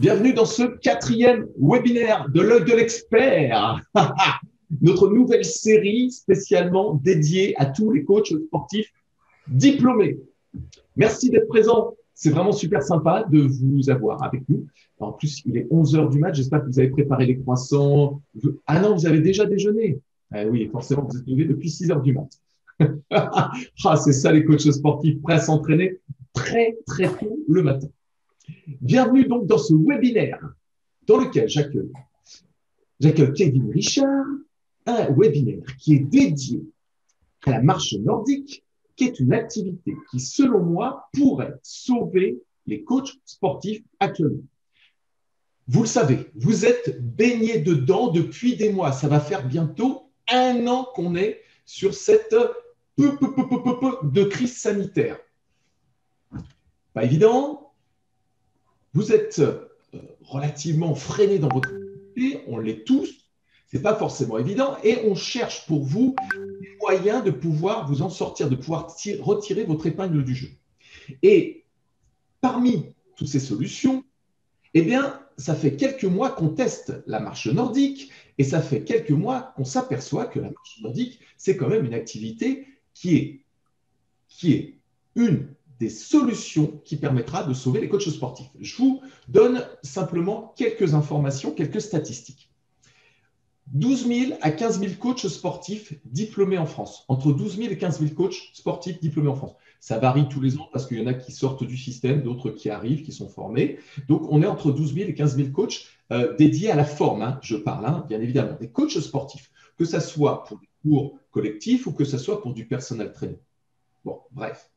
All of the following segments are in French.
Bienvenue dans ce quatrième webinaire de l'œil de l'expert. Notre nouvelle série spécialement dédiée à tous les coachs sportifs diplômés. Merci d'être présent. C'est vraiment super sympa de vous avoir avec nous. En plus, il est 11 heures du match. J'espère que vous avez préparé les croissants. Ah non, vous avez déjà déjeuné. Eh oui, forcément, vous êtes levé depuis 6 heures du mat. ah, c'est ça les coachs sportifs prêts à s'entraîner très, très tôt le matin. Bienvenue donc dans ce webinaire dans lequel j'accueille, Kevin Richard, un webinaire qui est dédié à la marche nordique, qui est une activité qui, selon moi, pourrait sauver les coachs sportifs actuellement. Vous le savez, vous êtes baigné dedans depuis des mois. Ça va faire bientôt un an qu'on est sur cette peu, peu, peu, de crise sanitaire. Pas évident. Vous êtes euh, relativement freiné dans votre activité, on l'est tous. Ce n'est pas forcément évident et on cherche pour vous des moyens de pouvoir vous en sortir, de pouvoir retirer votre épingle du jeu. Et parmi toutes ces solutions, eh bien, ça fait quelques mois qu'on teste la marche nordique et ça fait quelques mois qu'on s'aperçoit que la marche nordique, c'est quand même une activité qui est, qui est une des solutions qui permettra de sauver les coachs sportifs. Je vous donne simplement quelques informations, quelques statistiques. 12 000 à 15 000 coachs sportifs diplômés en France. Entre 12 000 et 15 000 coachs sportifs diplômés en France. Ça varie tous les ans parce qu'il y en a qui sortent du système, d'autres qui arrivent, qui sont formés. Donc, on est entre 12 000 et 15 000 coachs euh, dédiés à la forme. Hein. je parle, hein, bien évidemment, des coachs sportifs, que ce soit pour des cours collectifs ou que ce soit pour du personnel training. Bon, bref.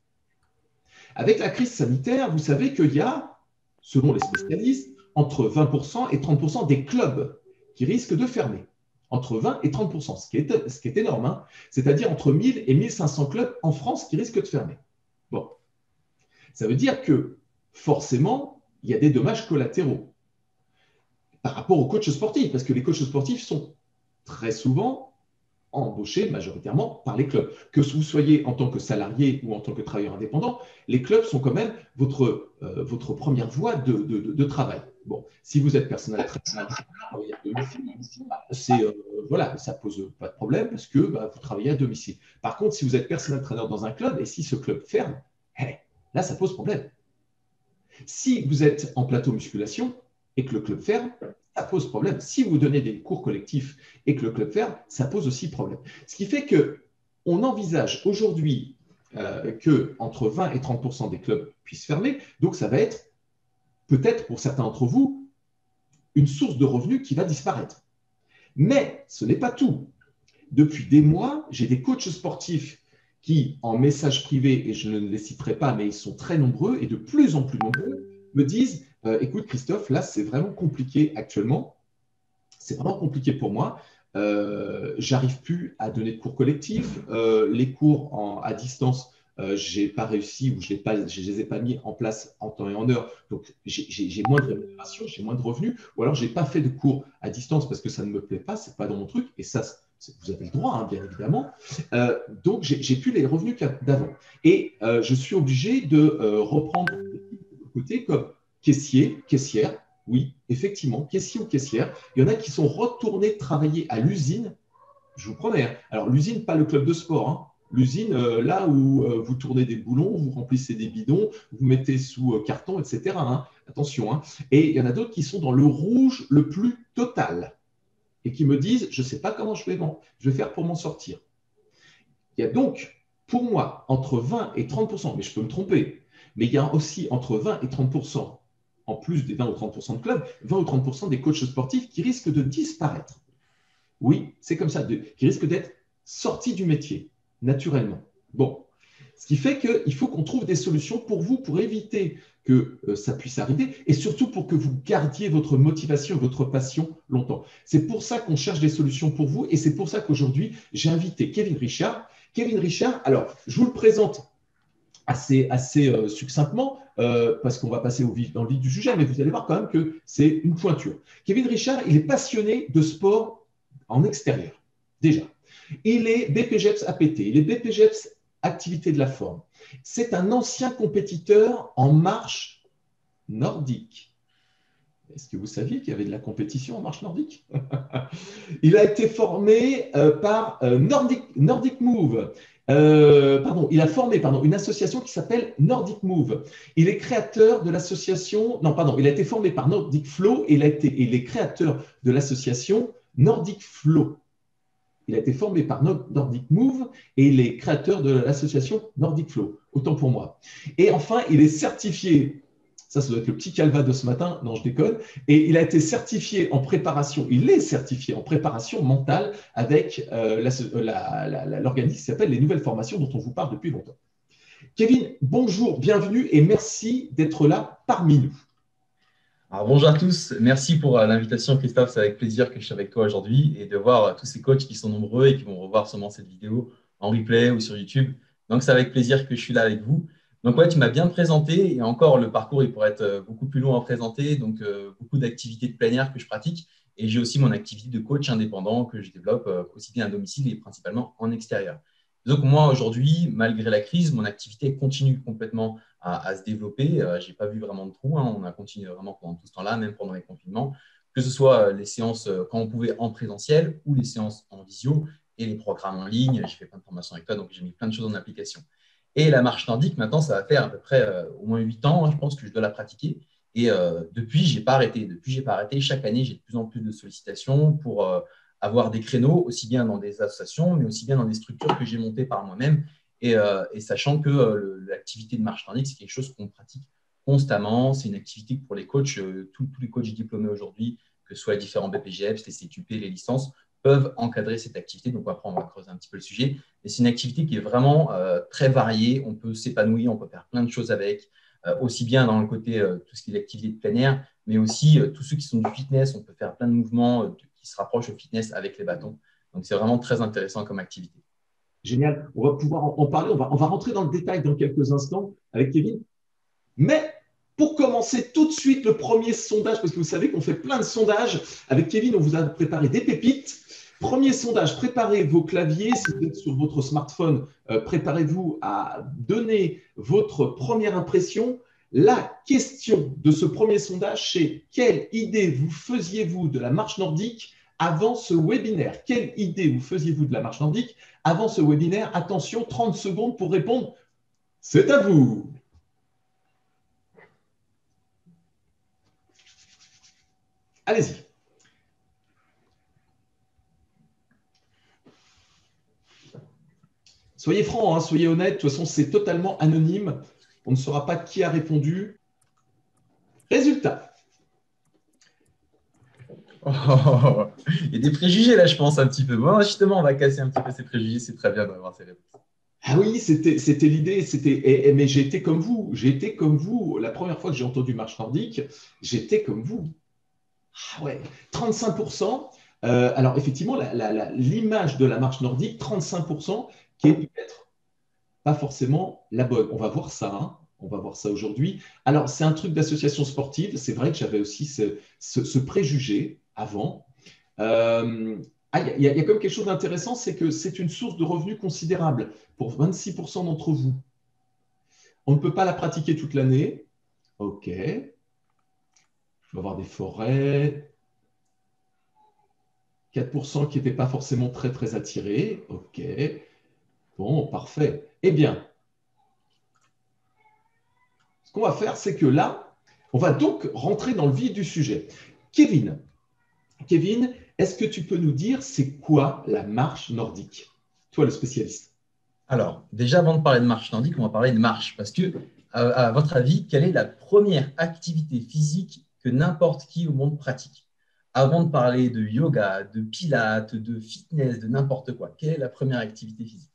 Avec la crise sanitaire, vous savez qu'il y a, selon les spécialistes, entre 20% et 30% des clubs qui risquent de fermer. Entre 20 et 30%, ce qui est, énorme. Hein. C'est-à-dire entre 1000 et 1500 clubs en France qui risquent de fermer. Bon. Ça veut dire que forcément, il y a des dommages collatéraux par rapport aux coachs sportifs, parce que les coachs sportifs sont très souvent embauchés majoritairement par les clubs. Que vous soyez en tant que salarié ou en tant que travailleur indépendant, les clubs sont quand même votre, euh, votre première voie de, de, travail. Bon, si vous êtes personnel c'est euh, voilà, ça pose pas de problème parce que bah, vous travaillez à domicile. Par contre, si vous êtes personnel trainer dans un club et si ce club ferme, là, ça pose problème. Si vous êtes en plateau musculation et que le club ferme, ça pose problème. Si vous donnez des cours collectifs et que le club ferme, ça pose aussi problème. Ce qui fait que on envisage aujourd'hui euh, que entre 20 et 30% des clubs puissent fermer. Donc, ça va être peut-être pour certains d'entre vous une source de revenus qui va disparaître. Mais ce n'est pas tout. Depuis des mois, j'ai des coachs sportifs qui, en message privé, et je ne les citerai pas, mais ils sont très nombreux et de plus en plus nombreux, me disent euh, écoute Christophe, là c'est vraiment compliqué actuellement. C'est vraiment compliqué pour moi. Euh, J'arrive plus à donner de cours collectifs. Euh, les cours à distance, euh, j'ai pas réussi ou je ne les ai pas mis en place en temps et en heure. Donc j'ai moins de rémunération, j'ai moins de revenus. Ou alors j'ai pas fait de cours à distance parce que ça ne me plaît pas, c'est pas dans mon truc. Et ça, vous avez le droit, hein, bien évidemment. Donc j'ai plus les revenus d'avant. Et je suis obligé de reprendre côté comme caissier, caissière, oui, effectivement, caissier ou caissière. Il y en a qui sont retournés travailler à l'usine. Je vous promets. Hein. Alors, l'usine, pas le club de sport. Hein. L'usine, euh, là où euh, vous tournez des boulons, vous remplissez des bidons, vous mettez sous euh, carton, etc. Hein. Attention. Et il y en a d'autres qui sont dans le rouge le plus total et qui me disent Je ne sais pas comment je vais, je vais faire pour m'en sortir. Il y a donc, pour moi, entre 20 et 30% mais je peux me tromper, mais il y a aussi entre 20 et 30 en plus des 20 ou 30% de clubs, 20 ou 30 des coachs sportifs qui risquent de disparaître. Oui, c'est comme ça, qui risquent d'être sortis du métier, naturellement. Bon, ce qui fait qu'il faut qu'on trouve des solutions pour vous, pour éviter que euh, ça puisse arriver, et surtout pour que vous gardiez votre motivation, votre passion longtemps. C'est pour ça qu'on cherche des solutions pour vous, et c'est pour ça qu'aujourd'hui, j'ai invité Kevin Richard. Kevin Richard, alors, je vous le présente assez, assez euh, succinctement, euh, parce qu'on va passer au vif, dans le vif du sujet, mais vous allez voir quand même que c'est une pointure. Kevin Richard, il est passionné de sport en extérieur, déjà. Il est BPGEPS APT, il est BPGEPS activité de la forme. C'est un ancien compétiteur en marche nordique. Est-ce que vous saviez qu'il y avait de la compétition en marche nordique? Il a été formé euh, par euh, Nordic, Nordic Move. Euh, pardon, il a formé pardon, une association qui s'appelle Nordic Move. Il est créateur de l'association, non, pardon, il a été formé par Nordic Flow et il, a été, il est créateur de l'association Nordic Flow. Il a été formé par Nordic Move et il est créateur de l'association Nordic Flow. Autant pour moi. Et enfin, il est certifié ça, ça doit être le petit calva de ce matin. Non, je déconne. Et il a été certifié en préparation, il est certifié en préparation mentale avec euh, euh, l'organisme qui s'appelle les nouvelles formations dont on vous parle depuis longtemps. Kevin, bonjour, bienvenue et merci d'être là parmi nous. Alors, bonjour à tous, merci pour euh, l'invitation Christophe, c'est avec plaisir que je suis avec toi aujourd'hui et de voir tous ces coachs qui sont nombreux et qui vont revoir seulement cette vidéo en replay ou sur YouTube. Donc c'est avec plaisir que je suis là avec vous. Donc, ouais, tu m'as bien présenté et encore, le parcours, il pourrait être euh, beaucoup plus long à présenter. Donc, euh, beaucoup d'activités de plein air que je pratique. Et j'ai aussi mon activité de coach indépendant que je développe euh, aussi bien à domicile et principalement en extérieur. Donc, moi, aujourd'hui, malgré la crise, mon activité continue complètement à, se développer. je n'ai pas vu vraiment de trou. Hein. On a continué vraiment pendant tout ce temps-là, même pendant les confinements, que ce soit les séances quand on pouvait en présentiel ou les séances en visio et les programmes en ligne. J'ai fait plein de formations avec toi, donc j'ai mis plein de choses en application. Et la marche nordique, maintenant, ça va faire à peu près euh, au moins 8 ans, hein, je pense que je dois la pratiquer. Et euh, depuis, je n'ai pas arrêté. Depuis, j'ai pas arrêté. Chaque année, j'ai de plus en plus de sollicitations pour euh, avoir des créneaux, aussi bien dans des associations, mais aussi bien dans des structures que j'ai montées par moi-même. Et, sachant que l'activité de marche nordique, c'est quelque chose qu'on pratique constamment. C'est une activité pour les coachs, tous, les coachs diplômés aujourd'hui, que ce soit les différents BPGEPS, les CQP, les licences, peuvent encadrer cette activité. Donc après, on va creuser un petit peu le sujet. Mais c'est une activité qui est vraiment euh, très variée. On peut s'épanouir, on peut faire plein de choses avec, euh, aussi bien dans le côté euh, tout ce qui est l'activité de plein air, mais aussi tous ceux qui sont du fitness. On peut faire plein de mouvements qui se rapprochent au fitness avec les bâtons. Donc c'est vraiment très intéressant comme activité. Génial. On va pouvoir en parler. On va, on va rentrer dans le détail dans quelques instants avec Kevin. Mais pour commencer tout de suite le premier sondage, parce que vous savez qu'on fait plein de sondages. Avec Kevin, on vous a préparé des pépites. Premier sondage, préparez vos claviers. Si vous êtes sur votre smartphone, euh, préparez-vous à donner votre première impression. La question de ce premier sondage, c'est quelle idée vous faisiez-vous de la marche nordique avant ce webinaire? Quelle idée vous faisiez-vous de la marche nordique avant ce webinaire? Attention, 30 secondes pour répondre. C'est à vous. Allez-y. Soyez francs, hein, soyez honnêtes. De toute façon, c'est totalement anonyme. On ne saura pas qui a répondu. Résultat. Oh, il y a des préjugés là, je pense, un petit peu. Bon, justement, on va casser un petit peu ces préjugés. C'est très bien d'avoir ces réponses. Ah oui, c'était l'idée. C'était, mais j'ai été comme vous. J'ai été comme vous. La première fois que j'ai entendu marche nordique, j'étais comme vous. Ah ouais, 35%. Euh, alors effectivement, l'image de la marche nordique, 35%, qui est peut-être pas forcément la bonne. On va voir ça. Hein. on va voir ça aujourd'hui. Alors, c'est un truc d'association sportive. C'est vrai que j'avais aussi ce, préjugé avant. Euh, ah, il y, a comme quelque chose d'intéressant, c'est que c'est une source de revenus considérable pour 26% d'entre vous. On ne peut pas la pratiquer toute l'année. OK. Je vais avoir des forêts. 4% qui n'étaient pas forcément très, très attirés. OK. Bon, parfait. Eh bien, ce qu'on va faire, c'est que là, on va donc rentrer dans le vif du sujet. Kevin, Kevin, est-ce que tu peux nous dire c'est quoi la marche nordique? Toi, le spécialiste. Alors, déjà, avant de parler de marche nordique, on va parler de marche. Parce que, à votre avis, quelle est la première activité physique que n'importe qui au monde pratique Avant de parler de yoga, de pilates, de fitness, de n'importe quoi, quelle est la première activité physique?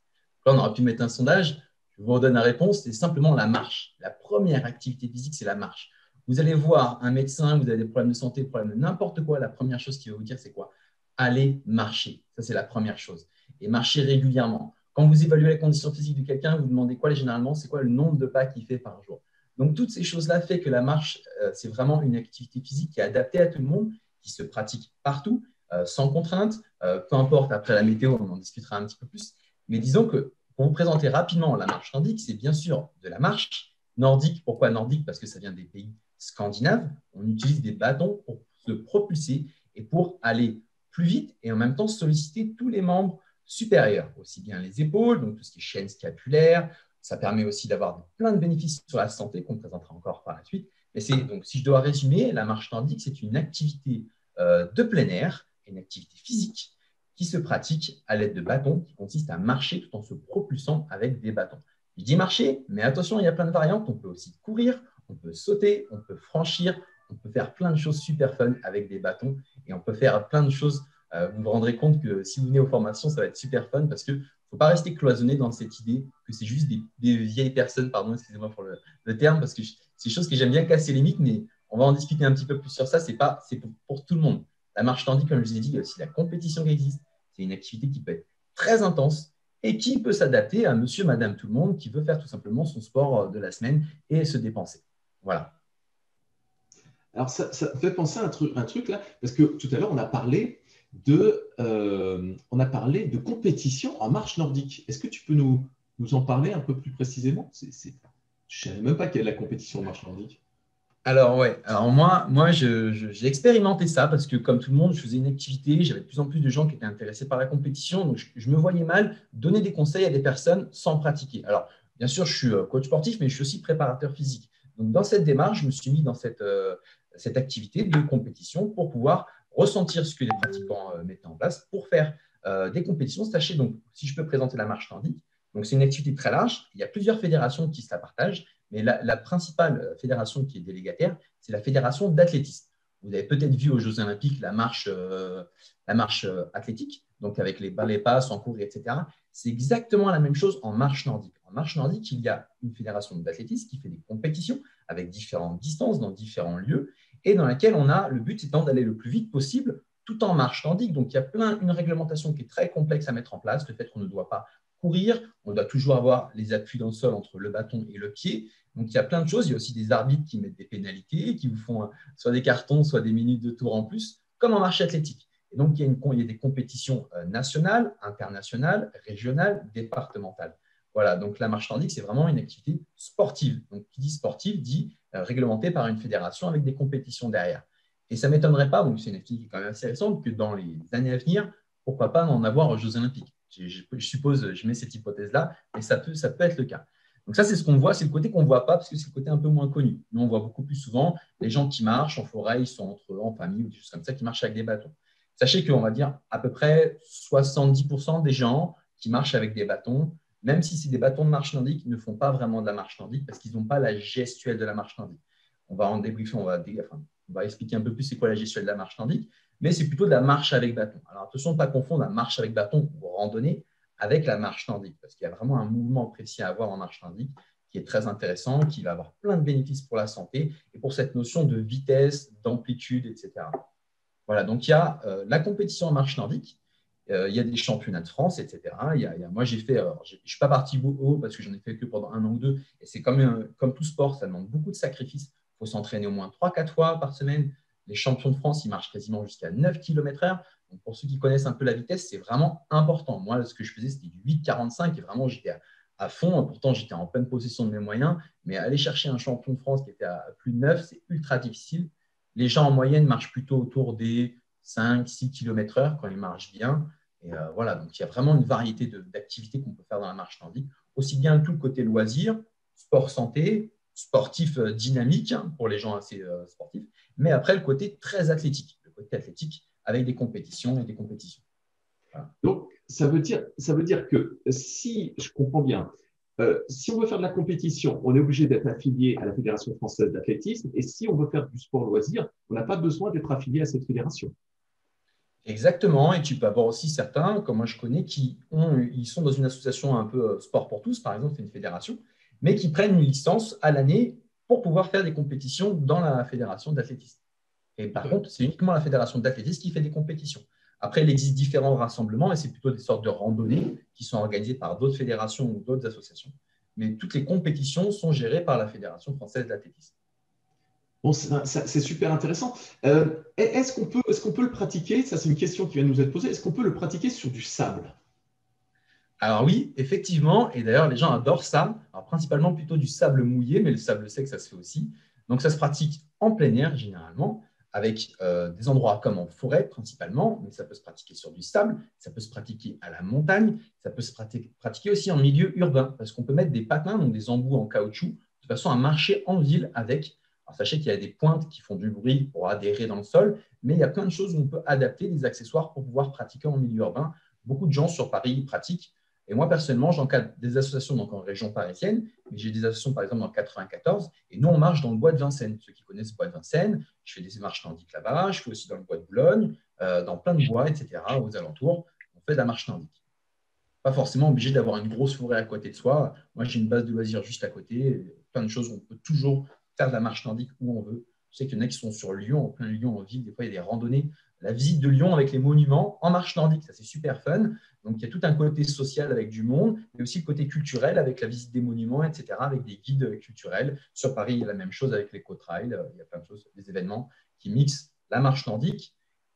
On aurait pu mettre un sondage. Je vous redonne la réponse, c'est simplement la marche. La première activité physique, c'est la marche. Vous allez voir un médecin, vous avez des problèmes de santé, des problèmes de n'importe quoi. La première chose qu'il va vous dire, c'est quoi? Allez marcher. Ça, c'est la première chose. Et marcher régulièrement. Quand vous évaluez la condition physique de quelqu'un, vous demandez quoi généralement C'est quoi le nombre de pas qu'il fait par jour? Donc, toutes ces choses-là font que la marche, euh, c'est vraiment une activité physique qui est adaptée à tout le monde, qui se pratique partout, euh, sans contrainte, euh, peu importe après la météo, on en discutera un petit peu plus. Mais disons que pour vous présenter rapidement la marche nordique, c'est bien sûr de la marche nordique. Pourquoi nordique? Parce que ça vient des pays scandinaves, on utilise des bâtons pour se propulser et pour aller plus vite et en même temps solliciter tous les membres supérieurs, aussi bien les épaules, donc tout ce qui est chaîne scapulaire. Ça permet aussi d'avoir plein de bénéfices sur la santé qu'on présentera encore par la suite. Mais si je dois résumer, la marche nordique, c'est une activité euh, de plein air, une activité physique qui se pratique à l'aide de bâtons, qui consiste à marcher tout en se propulsant avec des bâtons. Je dis marcher, mais attention, il y a plein de variantes. On peut aussi courir, on peut sauter, on peut franchir, on peut faire plein de choses super fun avec des bâtons et on peut faire plein de choses. Euh, vous vous rendrez compte que si vous venez aux formations, ça va être super fun parce que faut pas rester cloisonné dans cette idée que c'est juste des, vieilles personnes, pardon, excusez-moi pour le, terme, parce que c'est des choses que j'aime bien casser les mythes, mais on va en discuter un petit peu plus sur ça. C'est pas, c'est pour, tout le monde. La marche tandis, comme je vous ai dit, il la compétition qui existe. C'est une activité qui peut être très intense et qui peut s'adapter à monsieur, madame, tout le monde qui veut faire tout simplement son sport de la semaine et se dépenser. Voilà. Alors, ça, fait penser à un truc, un truc là, parce que tout à l'heure, on a parlé de, euh, on a parlé de compétition en marche nordique. Est-ce que tu peux nous, nous en parler un peu plus précisément? Je ne savais même pas quelle est la compétition en marche nordique. Alors ouais, alors moi, moi j'ai expérimenté ça parce que comme tout le monde, je faisais une activité, j'avais de plus en plus de gens qui étaient intéressés par la compétition, donc je, me voyais mal donner des conseils à des personnes sans pratiquer. Alors bien sûr, je suis euh, coach sportif, mais je suis aussi préparateur physique. Donc dans cette démarche, je me suis mis dans cette, euh, cette activité de compétition pour pouvoir ressentir ce que les pratiquants euh, mettaient en place pour faire euh, des compétitions. Sachez donc, si je peux présenter la marche nordique, c'est une activité très large. Il y a plusieurs fédérations qui se la partagent, mais la, principale euh, fédération qui est délégataire, c'est la fédération d'athlétisme. Vous avez peut-être vu aux Jeux Olympiques la marche, la marche athlétique, donc avec les balais passes en cours, etc. C'est exactement la même chose en marche nordique. En marche nordique, il y a une fédération d'athlétisme qui fait des compétitions avec différentes distances dans différents lieux et dans laquelle on a le but étant d'aller le plus vite possible tout en marche nordique. Donc, il y a plein, une réglementation qui est très complexe à mettre en place, le fait qu'on ne doit pas courir, on doit toujours avoir les appuis dans le sol entre le bâton et le pied. Donc, il y a plein de choses. Il y a aussi des arbitres qui mettent des pénalités, qui vous font euh, soit des cartons, soit des minutes de tour en plus, comme en marche athlétique. Et donc, il y a, une, il y a des compétitions euh, nationales, internationales, régionales, départementales. Voilà, donc la marche nordique, c'est vraiment une activité sportive. Donc, qui dit sportive dit euh, réglementée par une fédération avec des compétitions derrière. Et ça ne m'étonnerait pas, donc c'est une activité qui est quand même assez récente, que dans les années à venir, pourquoi pas en avoir aux Jeux Olympiques. Je, suppose, je mets cette hypothèse-là, et ça peut, ça peut être le cas. Donc ça, c'est ce qu'on voit, c'est le côté qu'on ne voit pas parce que c'est le côté un peu moins connu. Nous, on voit beaucoup plus souvent les gens qui marchent en forêt, ils sont entre eux, en famille ou des choses comme ça, qui marchent avec des bâtons. Sachez qu'on va dire à peu près 70% des gens qui marchent avec des bâtons même si c'est des bâtons de marche nordique, ils ne font pas vraiment de la marche nordique parce qu'ils n'ont pas la gestuelle de la marche nordique. On va en débriefer, on va, on va expliquer un peu plus c'est quoi la gestuelle de la marche nordique, mais c'est plutôt de la marche avec bâton. Alors attention, ne pas confondre la marche avec bâton ou randonnée avec la marche nordique, parce qu'il y a vraiment un mouvement précis à avoir en marche nordique qui est très intéressant, qui va avoir plein de bénéfices pour la santé et pour cette notion de vitesse, d'amplitude, etc. Voilà, donc il y a euh, la compétition en marche nordique, il y a des championnats de France, etc. moi, j'ai fait, je ne suis pas parti haut parce que j'en ai fait que pendant un an ou deux. Et c'est comme, comme tout sport, ça demande beaucoup de sacrifices. Il faut s'entraîner au moins 3-4 fois par semaine. Les champions de France, ils marchent quasiment jusqu'à 9 km/h. Donc, pour ceux qui connaissent un peu la vitesse, c'est vraiment important. Moi, ce que je faisais, c'était du 8,45 et vraiment, j'étais à, fond. Pourtant, j'étais en pleine possession de mes moyens. Mais aller chercher un champion de France qui était à plus de 9, c'est ultra difficile. Les gens en moyenne marchent plutôt autour des 5-6 km/h quand ils marchent bien. Et euh, voilà, donc il y a vraiment une variété d'activités qu'on peut faire dans la marche nordique, aussi bien tout le côté loisir, sport santé, sportif euh, dynamique hein, pour les gens assez euh, sportifs, mais après le côté très athlétique, le côté athlétique avec des compétitions et des compétitions. Donc ça veut, dire, ça veut dire que si je comprends bien, si on veut faire de la compétition, on est obligé d'être affilié à la Fédération française d'athlétisme, et si on veut faire du sport loisir, on n'a pas besoin d'être affilié à cette fédération. Exactement, et tu peux avoir aussi certains, comme moi je connais, qui ont, ils sont dans une association un peu euh, sport pour tous, par exemple, c'est une fédération, mais qui prennent une licence à l'année pour pouvoir faire des compétitions dans la fédération d'athlétisme. Et par contre, c'est uniquement la fédération d'athlétisme qui fait des compétitions. Après, il existe différents rassemblements, et c'est plutôt des sortes de randonnées qui sont organisées par d'autres fédérations ou d'autres associations. Mais toutes les compétitions sont gérées par la Fédération française d'athlétisme. C'est super intéressant. Euh, est-ce qu'on peut, est peut le pratiquer? Ça, c'est une question qui vient de nous être posée. Est-ce qu'on peut le pratiquer sur du sable? Alors oui, effectivement. Et d'ailleurs, les gens adorent ça. Alors, principalement plutôt du sable mouillé, mais le sable sec, ça se fait aussi. Donc, ça se pratique en plein air généralement, avec euh, des endroits comme en forêt principalement, mais ça peut se pratiquer sur du sable, ça peut se pratiquer à la montagne, ça peut se pratiquer aussi en milieu urbain, parce qu'on peut mettre des patins, donc des embouts en caoutchouc, de façon à marcher en ville avec. Sachez qu'il y a des pointes qui font du bruit pour adhérer dans le sol, mais il y a plein de choses où on peut adapter des accessoires pour pouvoir pratiquer en milieu urbain. Beaucoup de gens sur Paris pratiquent. Et moi, personnellement, j'encadre des associations donc en région parisienne, mais j'ai des associations, par exemple, dans 94. Et nous, on marche dans le bois de Vincennes. Ceux qui connaissent le bois de Vincennes, je fais des marches nordiques là-bas, je fais aussi dans le bois de Boulogne, euh, dans plein de bois, etc., aux alentours. On fait de la marche nordique. Pas forcément obligé d'avoir une grosse forêt à côté de soi. Moi, j'ai une base de loisirs juste à côté. Plein de choses où on peut toujours faire de la marche nordique où on veut. Je sais qu'il y en a qui sont sur Lyon, en plein Lyon, en ville. Des fois, il y a des randonnées. La visite de Lyon avec les monuments en marche nordique, ça c'est super fun. Donc, il y a tout un côté social avec du monde, mais aussi le côté culturel avec la visite des monuments, etc., avec des guides culturels. Sur Paris, il y a la même chose avec les trail Il y a plein de choses, des événements qui mixent la marche nordique.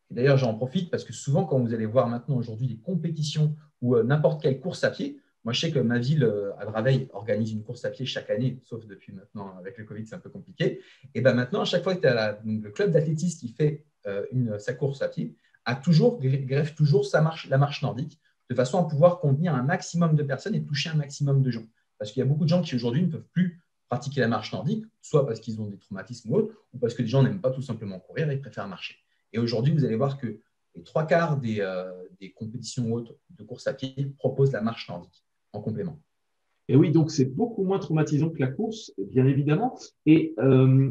Et d'ailleurs, j'en profite parce que souvent, quand vous allez voir maintenant aujourd'hui des compétitions ou euh, n'importe quelle course à pied, moi, je sais que ma ville, euh, à Draveil, organise une course à pied chaque année, sauf depuis maintenant, avec le Covid, c'est un peu compliqué. Et ben maintenant, à chaque fois que tu as le club d'athlétisme qui fait euh, sa course à pied, a toujours, greffe toujours la marche nordique, de façon à pouvoir convenir un maximum de personnes et toucher un maximum de gens. Parce qu'il y a beaucoup de gens qui aujourd'hui ne peuvent plus pratiquer la marche nordique, soit parce qu'ils ont des traumatismes ou autres, ou parce que les gens n'aiment pas tout simplement courir et préfèrent marcher. Et aujourd'hui, vous allez voir que les trois quarts des, euh, des compétitions hautes de course à pied proposent la marche nordique en complément. Et oui, donc c'est beaucoup moins traumatisant que la course, bien évidemment. Et, euh,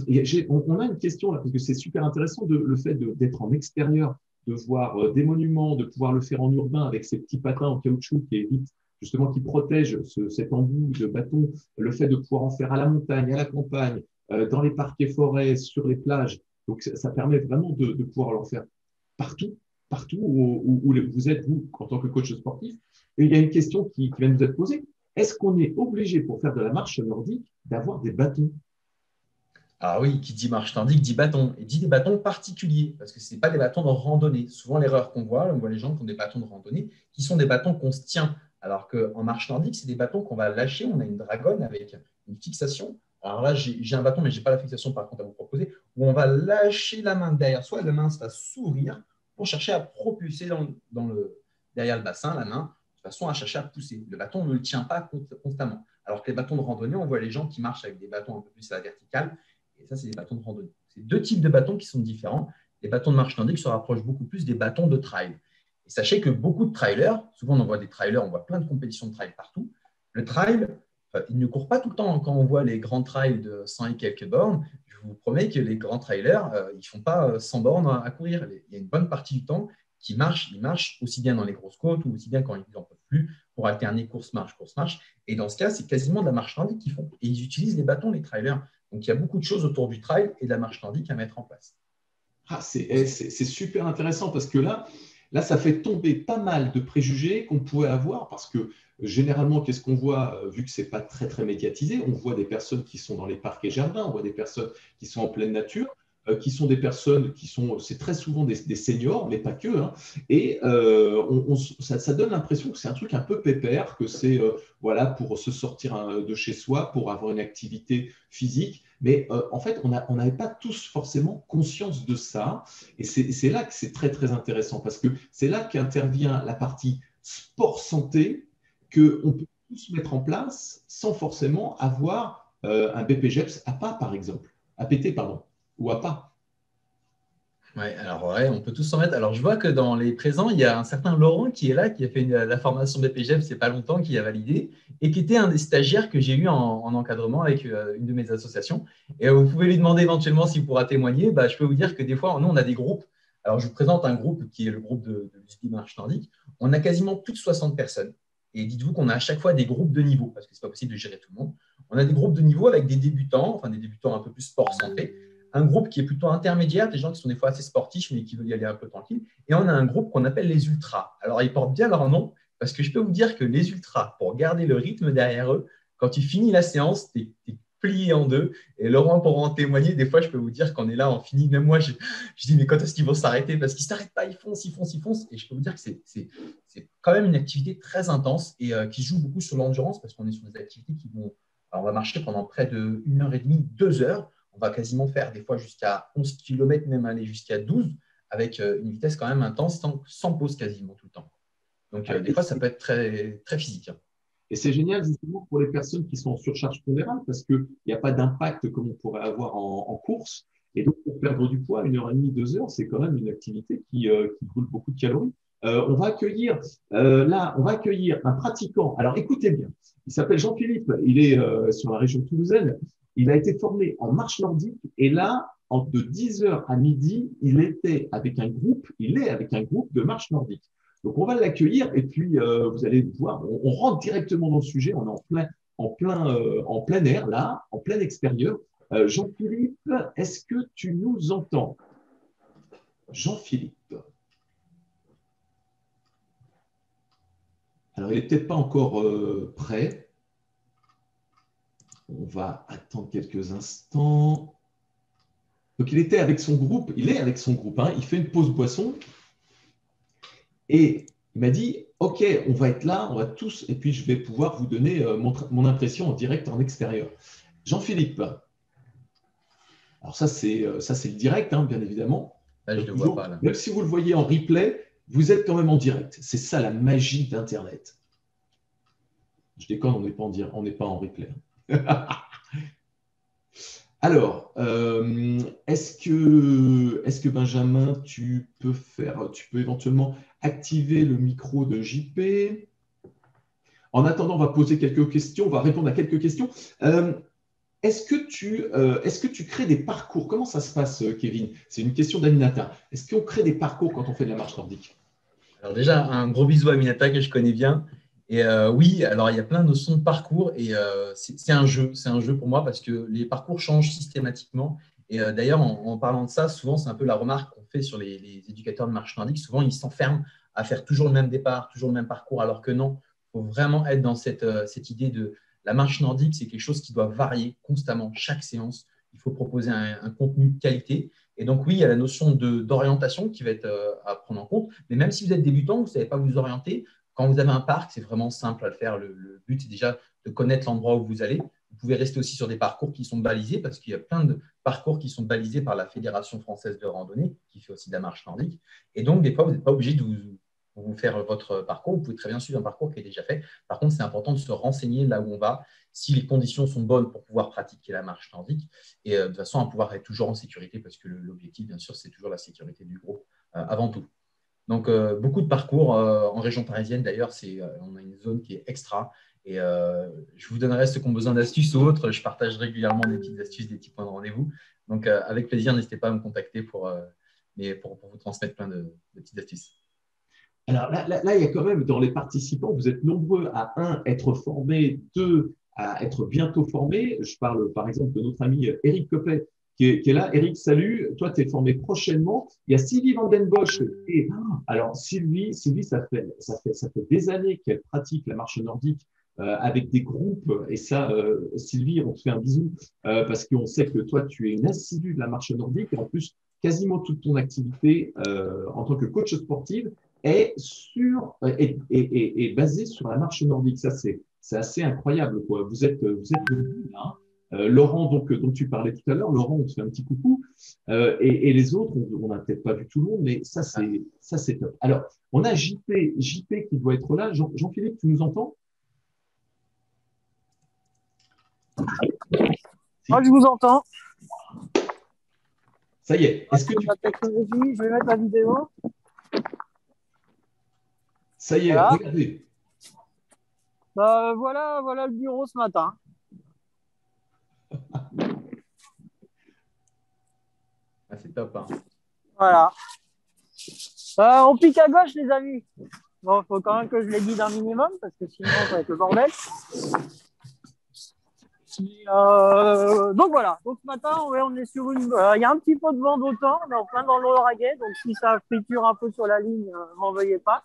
on, a une question là, parce que c'est super intéressant de, le fait d'être en extérieur, de voir euh, des monuments, de pouvoir le faire en urbain avec ces petits patins en caoutchouc qui évitent justement qui protègent cet embout de bâton, le fait de pouvoir en faire à la montagne, à la campagne, euh, dans les parcs et forêts, sur les plages. Donc ça, permet vraiment de, pouvoir l'en faire partout, partout où, vous êtes, vous, en tant que coach sportif. Et il y a une question qui, vient de nous être posée. Est-ce qu'on est obligé pour faire de la marche nordique d'avoir des bâtons? Ah oui, qui dit marche nordique dit bâton, et dit des bâtons particuliers, parce que ce n'est pas des bâtons de randonnée. Souvent, l'erreur qu'on voit, on voit les gens qui ont des bâtons de randonnée, qui sont des bâtons qu'on se tient, alors qu'en marche nordique, c'est des bâtons qu'on va lâcher. On a une dragonne avec une fixation. Alors là, j'ai un bâton, mais je n'ai pas la fixation par contre à vous proposer, où on va lâcher la main derrière soi, la main va s'ouvrir chercher à propulser dans le, derrière le bassin la main de façon à chercher à pousser. Le bâton ne le tient pas constamment. Alors que les bâtons de randonnée, on voit les gens qui marchent avec des bâtons un peu plus à la verticale. Et ça, c'est des bâtons de randonnée. C'est deux types de bâtons qui sont différents. Les bâtons de marche nordique se rapprochent beaucoup plus des bâtons de trail. Et sachez que beaucoup de trailers, souvent on voit des trailers, on voit plein de compétitions de trail partout. Le trail, il ne court pas tout le temps. Quand on voit les grands trails de 100 et quelques bornes, je vous promets que les grands trailers, euh, ils ne font pas 100 bornes à courir. Il y a une bonne partie du temps qui marchent, ils marchent aussi bien dans les grosses côtes ou aussi bien quand ils n'en peuvent plus pour alterner course-marche, course-marche. Et dans ce cas, c'est quasiment de la marche nordique qu'ils font. Et ils utilisent les bâtons, les trailers. Donc il y a beaucoup de choses autour du trail et de la marche nordique à mettre en place. Ah, eh, c'est super intéressant parce que là, là, ça fait tomber pas mal de préjugés qu'on pouvait avoir parce que généralement, qu'est-ce qu'on voit, euh, vu que ce n'est pas très, très médiatisé, on voit des personnes qui sont dans les parcs et jardins, on voit des personnes qui sont en pleine nature, euh, qui sont des personnes qui sont, c'est très souvent des, seniors, mais pas que. Hein. et euh, ça, donne l'impression que c'est un truc un peu pépère, que c'est euh, voilà pour se sortir de chez soi, pour avoir une activité physique. Mais en fait, on n'avait pas tous forcément conscience de ça. Et c'est là que c'est très très intéressant parce que c'est là qu'intervient la partie sport santé que on peut tous mettre en place sans forcément avoir un BPGEPS à pas, par exemple, à péter, pardon ou pas. Oui, alors ouais, on peut tous s'en mettre. Alors je vois que dans les présents, il y a un certain Laurent qui est là, qui a fait la formation BPGEP, c'est pas longtemps, qui a validé, et qui était un des stagiaires que j'ai eu en, encadrement avec euh, une de mes associations. Et vous pouvez lui demander éventuellement s'il pourra témoigner. Bah, je peux vous dire que des fois, nous, on a des groupes. Alors je vous présente un groupe qui est le groupe de, de Marche Nordique. On a quasiment plus de 60 personnes. Et dites-vous qu'on a à chaque fois des groupes de niveau, parce que ce n'est pas possible de gérer tout le monde. On a des groupes de niveau avec des débutants, enfin des débutants un peu plus sport santé un groupe qui est plutôt intermédiaire, des gens qui sont des fois assez sportifs, mais qui veulent y aller un peu tranquille. Et on a un groupe qu'on appelle les ultras. Alors, ils portent bien leur nom, parce que je peux vous dire que les ultras, pour garder le rythme derrière eux, quand tu finis la séance, tu es, plié en deux. Et Laurent pourra en témoigner. Des fois, je peux vous dire qu'on est là, on finit. Même moi, je, dis, mais quand est-ce qu'ils vont s'arrêter? Parce qu'ils ne s'arrêtent pas, ils foncent, ils foncent, ils foncent. Et je peux vous dire que c'est quand même une activité très intense et euh, qui joue beaucoup sur l'endurance, parce qu'on est sur des activités qui vont. Alors, on va marcher pendant près de une heure et demie, deux heures on va quasiment faire des fois jusqu'à 11 km, même aller jusqu'à 12, avec une vitesse quand même intense, sans, pause quasiment tout le temps. Donc, ah, des fois, ça peut être très, très physique. Hein. Et c'est génial justement pour les personnes qui sont en surcharge pondérale parce qu'il n'y a pas d'impact comme on pourrait avoir en, course. Et donc, pour perdre du poids, une heure et demie, deux heures, c'est quand même une activité qui, euh, qui brûle beaucoup de calories. Euh, on va accueillir euh, là, on va accueillir un pratiquant. Alors, écoutez bien. Il s'appelle Jean-Philippe. Il est euh, sur la région toulousaine. Il a été formé en marche nordique et là, de 10 heures à midi, il était avec un groupe. Il est avec un groupe de marche nordique. Donc, on va l'accueillir et puis euh, vous allez voir, on, rentre directement dans le sujet. On est en plein, euh, air là, en plein extérieur. Euh, Jean-Philippe, est-ce que tu nous entends? Jean-Philippe. Alors, il n'est peut-être pas encore prêt. On va attendre quelques instants. Donc, il était avec son groupe, il est avec son groupe, hein. il fait une pause boisson. Et il m'a dit, OK, on va être là, on va tous, et puis je vais pouvoir vous donner euh, mon, impression en direct, en extérieur. Jean-Philippe, alors ça c'est euh, ça c'est le direct, hein, bien évidemment. je ne le vois pas là. Même si vous le voyez en replay, vous êtes quand même en direct. C'est ça la magie d'Internet. Je déconne, on n'est pas, en, pas en replay. Alors, euh, est-ce que, est que Benjamin, tu peux faire, tu peux éventuellement activer le micro de JP En attendant, on va poser quelques questions, on va répondre à quelques questions. Euh, est-ce que, tu, euh, est-ce que tu crées des parcours? Comment ça se passe, Kevin? C'est une question d'Aminata. Est-ce qu'on crée des parcours quand on fait de la marche nordique? Alors déjà, un gros bisou à Aminata que je connais bien. Et euh, oui, alors il y a plein de notions de parcours et euh, c'est un jeu, c'est un jeu pour moi parce que les parcours changent systématiquement. Et euh, d'ailleurs, en, parlant de ça, souvent c'est un peu la remarque qu'on fait sur les, éducateurs de marche nordique. Souvent, ils s'enferment à faire toujours le même départ, toujours le même parcours, alors que non, il faut vraiment être dans cette, idée de la marche nordique, c'est quelque chose qui doit varier constamment chaque séance. Il faut proposer un, un contenu de qualité. Et donc, oui, il y a la notion d'orientation qui va être à prendre en compte. Mais même si vous êtes débutant, vous ne savez pas vous orienter, quand vous avez un parc, c'est vraiment simple à le faire. Le, but, c'est déjà de connaître l'endroit où vous allez. Vous pouvez rester aussi sur des parcours qui sont balisés parce qu'il y a plein de parcours qui sont balisés par la Fédération française de randonnée, qui fait aussi de la marche nordique. Et donc, des fois, vous n'êtes pas obligé de vous, faire votre parcours. Vous pouvez très bien suivre un parcours qui est déjà fait. Par contre, c'est important de se renseigner là où on va, si les conditions sont bonnes pour pouvoir pratiquer la marche nordique, et euh, de façon à pouvoir être toujours en sécurité, parce que l'objectif, bien sûr, c'est toujours la sécurité du groupe euh, avant tout. Donc, euh, beaucoup de parcours euh, en région parisienne. D'ailleurs, c'est, euh, on a une zone qui est extra. Et je vous donnerai ceux qui ont besoin d'astuces ou autres. Je partage régulièrement des petites astuces, des petits points de rendez-vous. Donc, avec plaisir, n'hésitez pas à me contacter pour, mais pour, vous transmettre plein de, petites astuces. Alors là, là, il y a quand même dans les participants, vous êtes nombreux à un, être formés, deux, à être bientôt formés. Je parle par exemple de notre ami Eric Coppet qui est, là. Eric, salut. Toi, tu es formé prochainement. Il y a Sylvie Vandenbosch. Et, alors, Sylvie, Sylvie, ça fait, ça fait, ça fait des années qu'elle pratique la marche nordique euh, avec des groupes. Et ça, euh, Sylvie, on te fait un bisou euh, parce qu'on sait que toi, tu es une assidue de la marche nordique. Et en plus, quasiment toute ton activité en tant que coach sportive est sur est, est, est, basée sur la marche nordique. Ça, c'est assez incroyable. Quoi. Vous êtes vous êtes là. Euh, Laurent, donc, dont tu parlais tout à l'heure, Laurent, on te fait un petit coucou. Euh, et, les autres, on n'a peut-être pas vu tout le monde, mais ça, c'est ça c'est top. Alors, on a JP, JP qui doit être là. Jean, philippe tu nous entends? Moi, je vous entends. Ça y est. Est-ce que tu... Je vais mettre la vidéo. Ça y est, regardez. Bah, voilà, voilà le bureau ce matin. Ah, c'est top. Hein. Voilà. Euh, on pique à gauche, les amis. Bon, faut quand même que je les guide un minimum parce que sinon, ça va être le bordel. Euh, donc voilà. Donc ce matin, on est sur une. Euh, il y a un petit peu de vent d'autant. On est en plein dans l'Oraguet. Donc si ça friture un peu sur la ligne, m'en veuillez pas.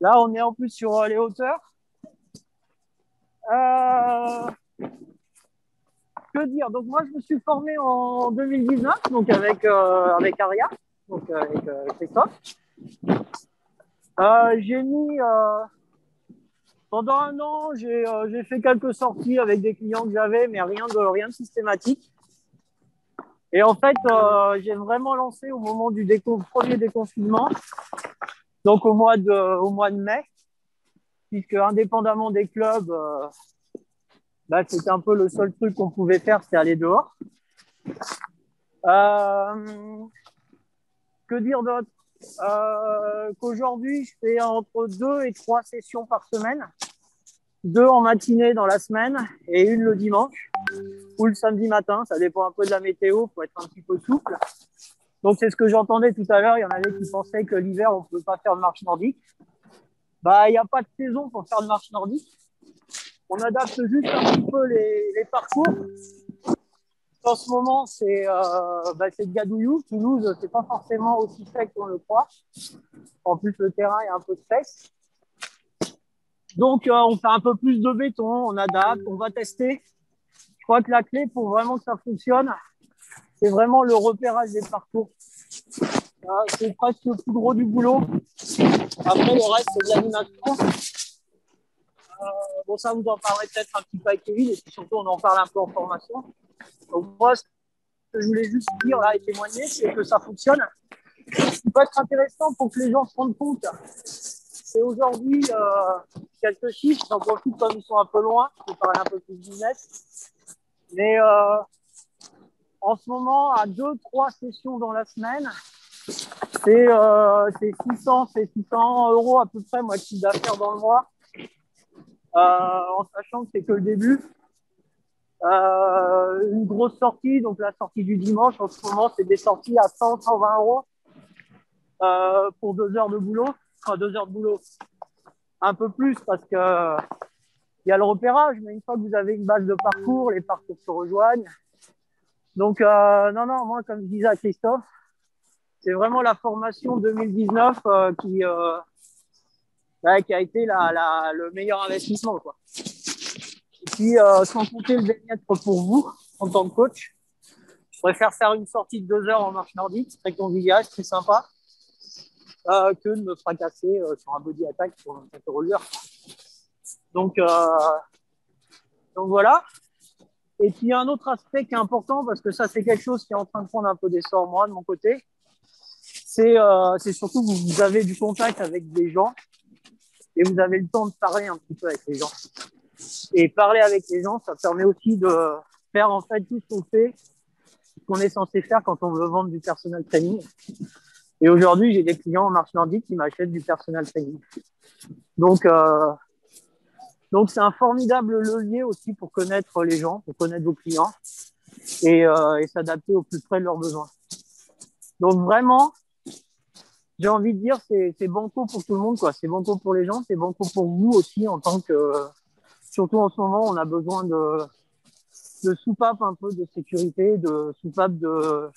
Là, on est en plus sur les hauteurs. Que dire Donc moi, je me suis formé en 2019, donc avec euh, avec Aria, donc euh, avec euh, Christophe. j'ai mis Pendant un an, j'ai fait quelques sorties avec des clients que j'avais, mais rien de, rien de systématique. Et en fait, j'ai vraiment lancé au moment du premier déconfinement, donc au mois de, au mois de mai, puisque indépendamment des clubs, bah, c'était un peu le seul truc qu'on pouvait faire, c'était aller dehors. Euh, que dire d'autre? Euh, Qu'aujourd'hui, je fais entre deux et trois sessions par semaine. Deux en matinée dans la semaine et une le dimanche ou le samedi matin. Ça dépend un peu de la météo, faut être un petit peu souple. Donc, c'est ce que j'entendais tout à l'heure. Il y en avait qui pensaient que l'hiver, on ne peut pas faire de marche nordique. Bah, il n'y a pas de saison pour faire de marche nordique. On adapte juste un petit peu les, parcours en ce moment, c'est euh, bah, Gadouillou. Toulouse, c'est pas forcément aussi sec qu'on le croit. En plus, le terrain est un peu sec. Donc, euh, on fait un peu plus de béton, on adapte, on va tester. Je crois que la clé pour vraiment que ça fonctionne, c'est vraiment le repérage des parcours. c'est presque le plus gros du boulot. Après, le reste, c'est de l'animation. Euh, bon, ça, vous en parlerez peut-être un petit peu avec Kevin, et surtout, on en parle un peu en formation. Donc moi, ce que je voulais juste dire là et témoigner, c'est que ça fonctionne. Ce qui peut être intéressant pour que les gens se rendent compte, c'est aujourd'hui euh, quelques chiffres, j'en profite comme ils sont un peu loin, je vais parler un peu plus business. Mais euh, en ce moment, à deux, trois sessions dans la semaine, c'est euh, 600, 600 euros à peu près, moi, de d'affaires dans le mois, en sachant que c'est que le début. Euh, une grosse sortie, donc la sortie du dimanche, en ce moment, c'est des sorties à 100, 120 euros euh, pour deux heures de boulot. Enfin, deux heures de boulot. Un peu plus parce que il y a le repérage, mais une fois que vous avez une base de parcours, les parcours se rejoignent. Donc, euh, non, non, moi, comme je disais à Christophe, c'est vraiment la formation 2019 euh, qui, euh, qui a été la, la, le meilleur investissement. Quoi. Et puis, euh, sans compter le bien-être pour vous en tant que coach, je préfère faire une sortie de deux heures en marche nordique, très convivial, très sympa, euh, que de me fracasser euh, sur un body attack sur un roller. Donc, euh, donc voilà. Et puis, un autre aspect qui est important, parce que ça, c'est quelque chose qui est en train de prendre un peu d'essor, moi, de mon côté. C'est euh, surtout que vous avez du contact avec des gens et vous avez le temps de parler un petit peu avec les gens. Et parler avec les gens, ça permet aussi de faire en fait tout ce qu'on fait, ce qu'on est censé faire quand on veut vendre du personnel training. Et aujourd'hui, j'ai des clients en marche nordique qui m'achètent du personnel training. Donc, euh, donc c'est un formidable levier aussi pour connaître les gens, pour connaître vos clients et, euh, et s'adapter au plus près de leurs besoins. Donc vraiment, j'ai envie de dire, c'est, banco pour tout le monde, quoi. C'est banco pour les gens, c'est banco pour vous aussi en tant que, surtout en ce moment, on a besoin de, de soupapes un peu de sécurité, de soupapes de,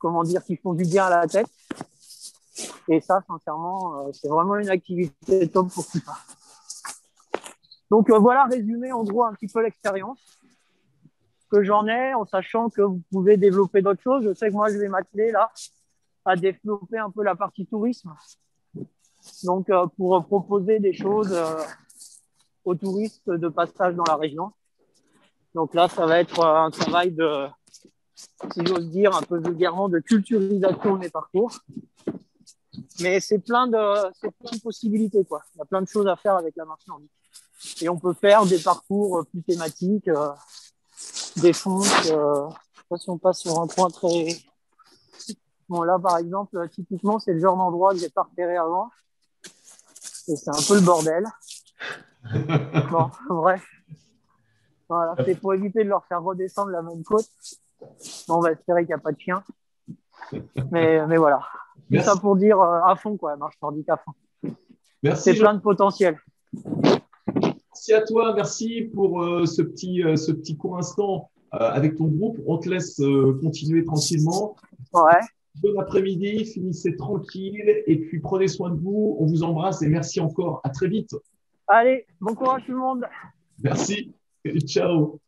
comment dire, qui font du bien à la tête. Et ça, sincèrement, euh, c'est vraiment une activité top pour tout ça. Donc euh, voilà, résumé en gros un petit peu l'expérience que j'en ai, en sachant que vous pouvez développer d'autres choses. Je sais que moi, je vais m'atteler là à développer un peu la partie tourisme. Donc, euh, pour proposer des choses aux touristes de passage dans la région. Donc là, ça va être euh, un travail de, si j'ose dire, un peu vulgairement, de culturisation de mes parcours. Mais c'est plein de, c'est plein de possibilités, quoi. Il y a plein de choses à faire avec la marche nordique. Et on peut faire des parcours plus thématiques, euh, des fonds. Euh, je sais pas si on passe sur un point très. Bon, là, par exemple, typiquement, c'est le genre d'endroit que j'ai pas repéré avant. Et c'est un peu le bordel bon, bref. Voilà, c'est pour éviter de leur faire redescendre la même côte. on va espérer qu'il n'y a pas de chien. Mais, mais voilà. C'est ça pour dire euh, à fond, quoi, marche nordique à fond. Merci. C'est plein de potentiel. Merci à toi, merci pour euh, ce, petit, euh, ce petit court instant avec ton groupe. On te laisse continuer tranquillement. Ouais. Bon après-midi, finissez tranquille et puis prenez soin de vous. On vous embrasse et merci encore. À très vite. Allez, bon courage tout le monde. Merci. Ciao.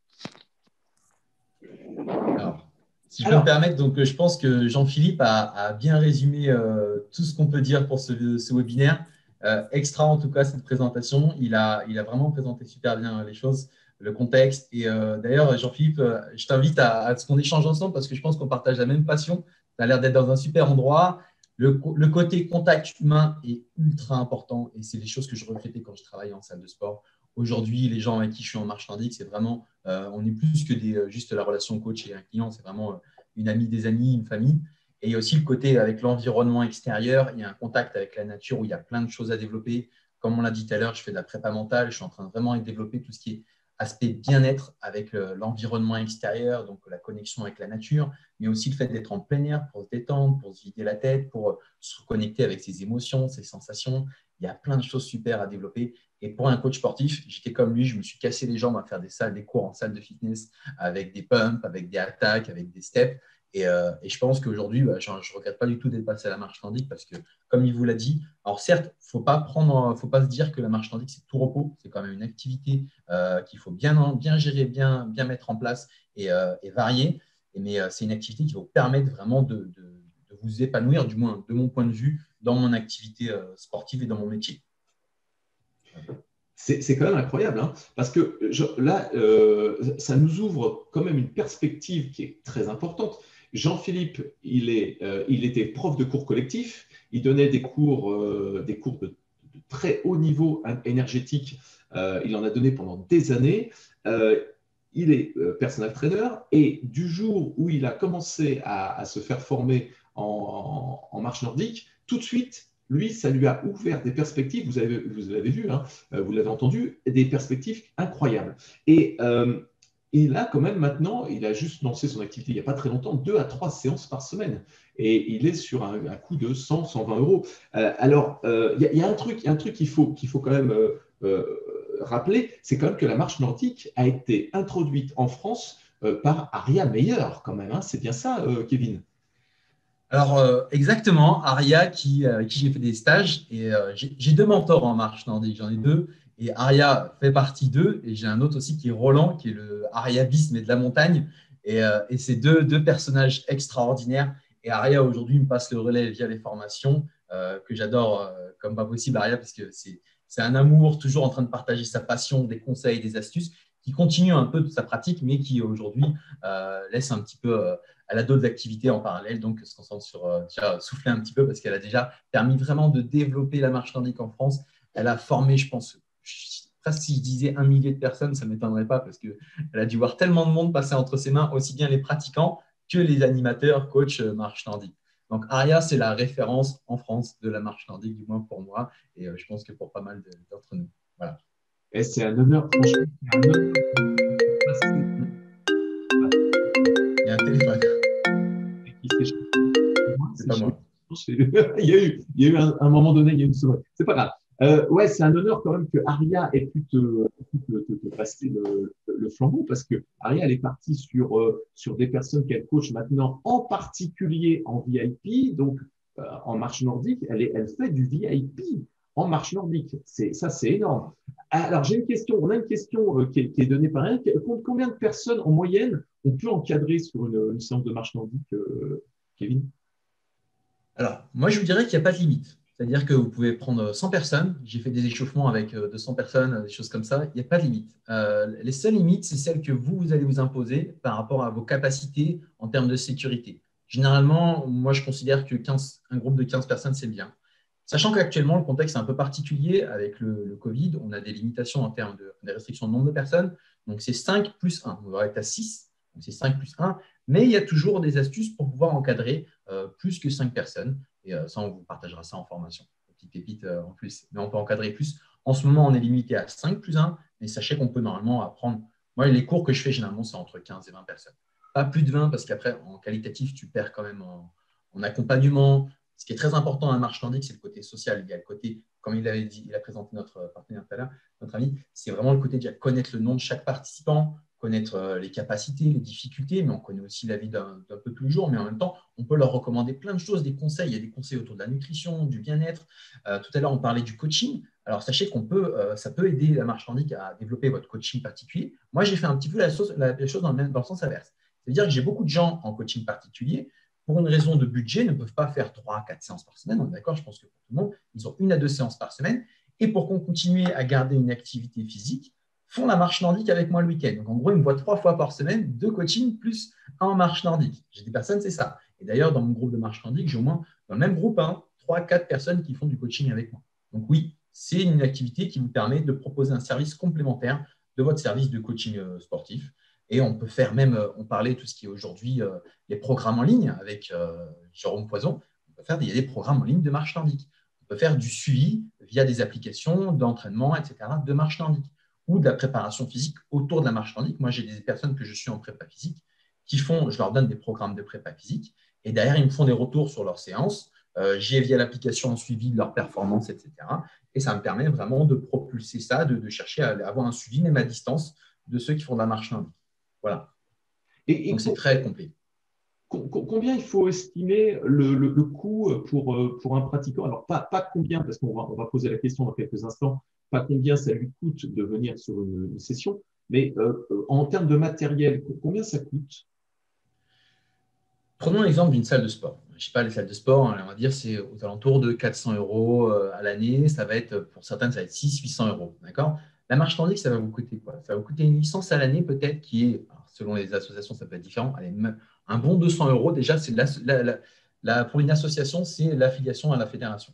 si je peux me permettre, donc, je pense que Jean-Philippe a, bien résumé euh, tout ce qu'on peut dire pour ce, webinaire. extra en tout cas cette présentation. Il a, il a vraiment présenté super bien les choses, le contexte. Et d'ailleurs, Jean-Philippe, je t'invite à, à ce qu'on échange ensemble parce que je pense qu'on partage la même passion. Tu as l'air d'être dans un super endroit. Le, côté contact humain est ultra important et c'est les choses que je regrettais quand je travaillais en salle de sport. Aujourd'hui, les gens avec qui je suis en marche nordique, c'est vraiment, euh, on est plus que des, euh, juste la relation coach et un client, c'est vraiment euh, une amie, des amis, une famille. Et aussi le côté avec l'environnement extérieur, il y a un contact avec la nature où il y a plein de choses à développer. Comme on l'a dit tout à l'heure, je fais de la prépa mentale, je suis en train de vraiment développer tout ce qui est aspect bien-être avec l'environnement extérieur, donc la connexion avec la nature, mais aussi le fait d'être en plein air pour se détendre, pour se vider la tête, pour se reconnecter avec ses émotions, ses sensations. Il y a plein de choses super à développer. Et pour un coach sportif, j'étais comme lui, je me suis cassé les jambes à faire des salles, des cours en salle de fitness avec des pumps, avec des attaques, avec des steps. Et, euh, je pense qu'aujourd'hui, bah, je ne regrette pas du tout d'être passé à la marche nordique parce que, comme il vous l'a dit, alors certes, il ne faut pas se dire que la marche nordique, c'est tout repos. C'est quand même une activité euh, qu'il faut bien, bien gérer, bien, bien mettre en place et, euh, varier. mais c'est une activité qui va vous permettre vraiment de, vous épanouir, du moins de mon point de vue, dans mon activité sportive et dans mon métier. C'est quand même incroyable, hein, parce que là, ça nous ouvre quand même une perspective qui est très importante. Jean-Philippe, il, euh, il, était prof de cours collectifs, il donnait des cours, euh, des cours de, très haut niveau énergétique, il en a donné pendant des années. il est personal trainer. Et du jour où il a commencé à, se faire former en marche nordique, tout de suite, lui, ça lui a ouvert des perspectives, vous avez, vous l'avez vu, hein, euh, vous l'avez entendu, des perspectives incroyables. Et euh, il a quand même maintenant, il a juste lancé son activité il n'y a pas très longtemps, deux à trois séances par semaine. Et il est sur un, coût de 100, 120 euros. Euh, alors, il y, a un truc, un truc qu'il faut, qu'il faut quand même rappeler, c'est quand même que la marche nordique a été introduite en France par Aria Meyer, quand même. Hein. c'est bien ça, Kevin? Alors, euh, exactement, Aria, euh, qui j'ai fait des stages, et euh, j'ai deux mentors en marche nordique, j'en ai deux, et Aria fait partie d'eux, et j'ai un autre aussi qui est Roland, qui est le Aria Bis, mais de la montagne, et, et c'est deux, deux, personnages extraordinaires. Et Aria, aujourd'hui, me passe le relais via les formations, que j'adore comme pas possible, Aria, parce que c'est un amour, toujours en train de partager sa passion, des conseils, des astuces, qui continue un peu de sa pratique, mais qui aujourd'hui laisse un petit peu elle a d'autres activités en parallèle, donc se concentre sur euh, souffler un petit peu parce qu'elle a déjà permis vraiment de développer la marche nordique en France. Elle a formé, je pense, presque si je disais un millier de personnes, ça ne m'étonnerait pas parce qu'elle a dû voir tellement de monde passer entre ses mains, aussi bien les pratiquants que les animateurs, coachs euh, marche nordique. Donc Aria, c'est la référence en France de la marche nordique, du moins pour moi, et euh, je pense que pour pas mal d'entre nous. Voilà. Et c'est un honneur, franchement, un honneur. Il y a un téléphone. C'est pas moi. il y a eu, il y a eu un, moment donné, il y a une soirée. C'est pas grave. Euh, ouais, c'est un honneur quand même que Aria ait pu te, passer le, flambeau parce que Aria, elle est partie sur, euh, sur des personnes qu'elle coach maintenant, en particulier en VIP, donc euh, en marche nordique. Elle, est, elle fait du VIP en marche nordique. C'est, ça, c'est énorme. Alors, j'ai une question. On a une question qui, est, donnée par elle. Combien de personnes en moyenne on peut encadrer sur une, séance de marche nordique, Kevin? Alors, moi, je vous dirais qu'il n'y a pas de limite. C'est-à-dire que vous pouvez prendre 100 personnes. J'ai fait des échauffements avec 200 euh, personnes, des choses comme ça. Il n'y a pas de limite. les seules limites, c'est celles que vous, vous allez vous imposer par rapport à vos capacités en termes de sécurité. Généralement, moi, je considère que 15, un groupe de 15 personnes, c'est bien. Sachant qu'actuellement, le contexte est un peu particulier avec le, Covid, on a des limitations en termes de restrictions de nombre de personnes. Donc, c'est 5 plus 1. On va être à 6, donc c'est 5 plus 1. Mais il y a toujours des astuces pour pouvoir encadrer euh, plus que 5 personnes. Et euh, ça, on vous partagera ça en formation. Petite pépite euh, en plus. Mais on peut encadrer plus. En ce moment, on est limité à 5 plus 1. Mais sachez qu'on peut normalement apprendre. Moi, les cours que je fais généralement, c'est entre 15 et 20 personnes. Pas plus de 20 parce qu'après, en qualitatif, tu perds quand même en accompagnement, ce qui est très important marche nordique, c'est le côté social. Il y a le côté, comme il avait dit, il a présenté notre partenaire tout à l'heure, notre ami, c'est vraiment le côté de connaître le nom de chaque participant, connaître euh, les capacités, les difficultés, mais on connaît aussi la vie d'un peu tous les jours. Mais en même temps, on peut leur recommander plein de choses, des conseils. Il y a des conseils autour de la nutrition, du bien-être. Euh, tout à l'heure, on parlait du coaching. Alors, sachez qu'on peut, euh, ça peut aider la marche nordique à développer votre coaching particulier. Moi, j'ai fait un petit peu la chose, dans le sens inverse. C'est-à-dire que j'ai beaucoup de gens en coaching particulier pour une raison de budget, ne peuvent pas faire 3 à 4 séances par semaine. On est d'accord, je pense que pour tout le monde, ils ont une à deux séances par semaine. Et pour qu'on continue à garder une activité physique, font la marche nordique avec moi le week-end. Donc, en gros, ils me voient trois fois par semaine, deux coachings plus un marche nordique. J'ai des personnes, c'est ça. Et d'ailleurs, dans mon groupe de marche nordique, j'ai au moins, dans le même groupe, hein, trois, quatre personnes qui font du coaching avec moi. Donc, oui, c'est une activité qui vous permet de proposer un service complémentaire de votre service de coaching euh, sportif. Et on peut faire même, euh, on parlait tout ce qui est aujourd'hui euh, les programmes en ligne avec Jérôme Poison. On peut faire des programmes en ligne de marche nordique. On peut faire du suivi via des applications d'entraînement, etc., de marche nordique ou de la préparation physique autour de la marche nordique. Moi, j'ai des personnes que je suis en prépa physique qui font, je leur donne des programmes de prépa physique et derrière, ils me font des retours sur leurs séances. j'ai via l'application un suivi de leur performance, etc. Et ça me permet vraiment de propulser ça, de, chercher à avoir un suivi, même à distance, de ceux qui font de la marche nordique. Voilà. Et, Donc, c'est très complet. Combien il faut estimer le, coût pour, euh, pour un pratiquant? Alors, pas, pas combien, parce qu'on va, on va poser la question dans quelques instants, combien ça lui coûte de venir sur une, session, mais euh, en termes de matériel, combien ça coûte? Prenons l'exemple d'une salle de sport. Je sais pas, les salles de sport, hein, on va dire, c'est aux alentours de 400 euros euh, à l'année. Ça va être, pour certaines, ça va être 600-800 euros. D'accord? La marche nordique, ça va vous coûter quoi? Ça va vous coûter une licence à l'année, peut-être, qui est, selon les associations, ça peut être différent. Un bon 200 euros, déjà, c'est pour une association, c'est l'affiliation à la fédération.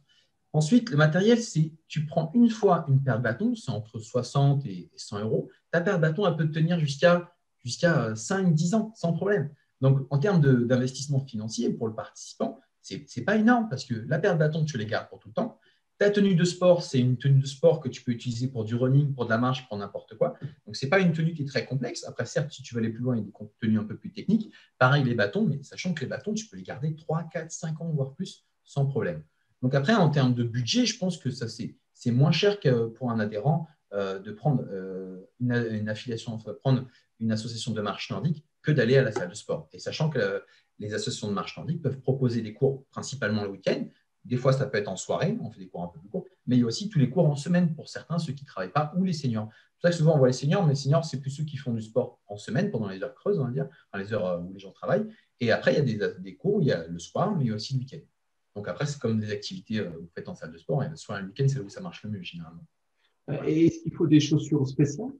Ensuite, le matériel, c'est tu prends une fois une paire de bâtons, c'est entre 60 et 100 euros. Ta paire de bâtons, elle peut tenir jusqu'à jusqu'à 5-10 ans sans problème. Donc, en termes d'investissement financier pour le participant, ce n'est pas énorme parce que la paire de bâtons, tu les gardes pour tout le temps. Ta tenue de sport, c'est une tenue de sport que tu peux utiliser pour du running, pour de la marche, pour n'importe quoi. Donc, ce n'est pas une tenue qui est très complexe. Après, certes, si tu veux aller plus loin, il y a des tenues un peu plus techniques. Pareil, les bâtons, mais sachant que les bâtons, tu peux les garder 3, 4, 5 ans, voire plus, sans problème. Donc, après, en termes de budget, je pense que ça c'est moins cher que pour un adhérent euh, de prendre euh, une, affiliation, enfin, prendre une association de marche nordique que d'aller à la salle de sport. Et sachant que les associations de marche nordique peuvent proposer des cours principalement le week-end. Des fois, ça peut être en soirée, on fait des cours un peu plus courts, mais il y a aussi tous les cours en semaine pour certains, ceux qui ne travaillent pas, ou les seniors. C'est pour ça que souvent on voit les seniors, mais les seniors, c'est plus ceux qui font du sport en semaine, pendant les heures creuses, on va dire, enfin, les heures euh, où les gens travaillent. Et après, il y a des, des cours, il y a le soir, mais il y a aussi le week-end. Donc après, c'est comme des activités que vous faites en salle de sport, et le soir et le week-end, c'est là où ça marche le mieux, généralement. Et est-ce qu'il faut des chaussures spéciales?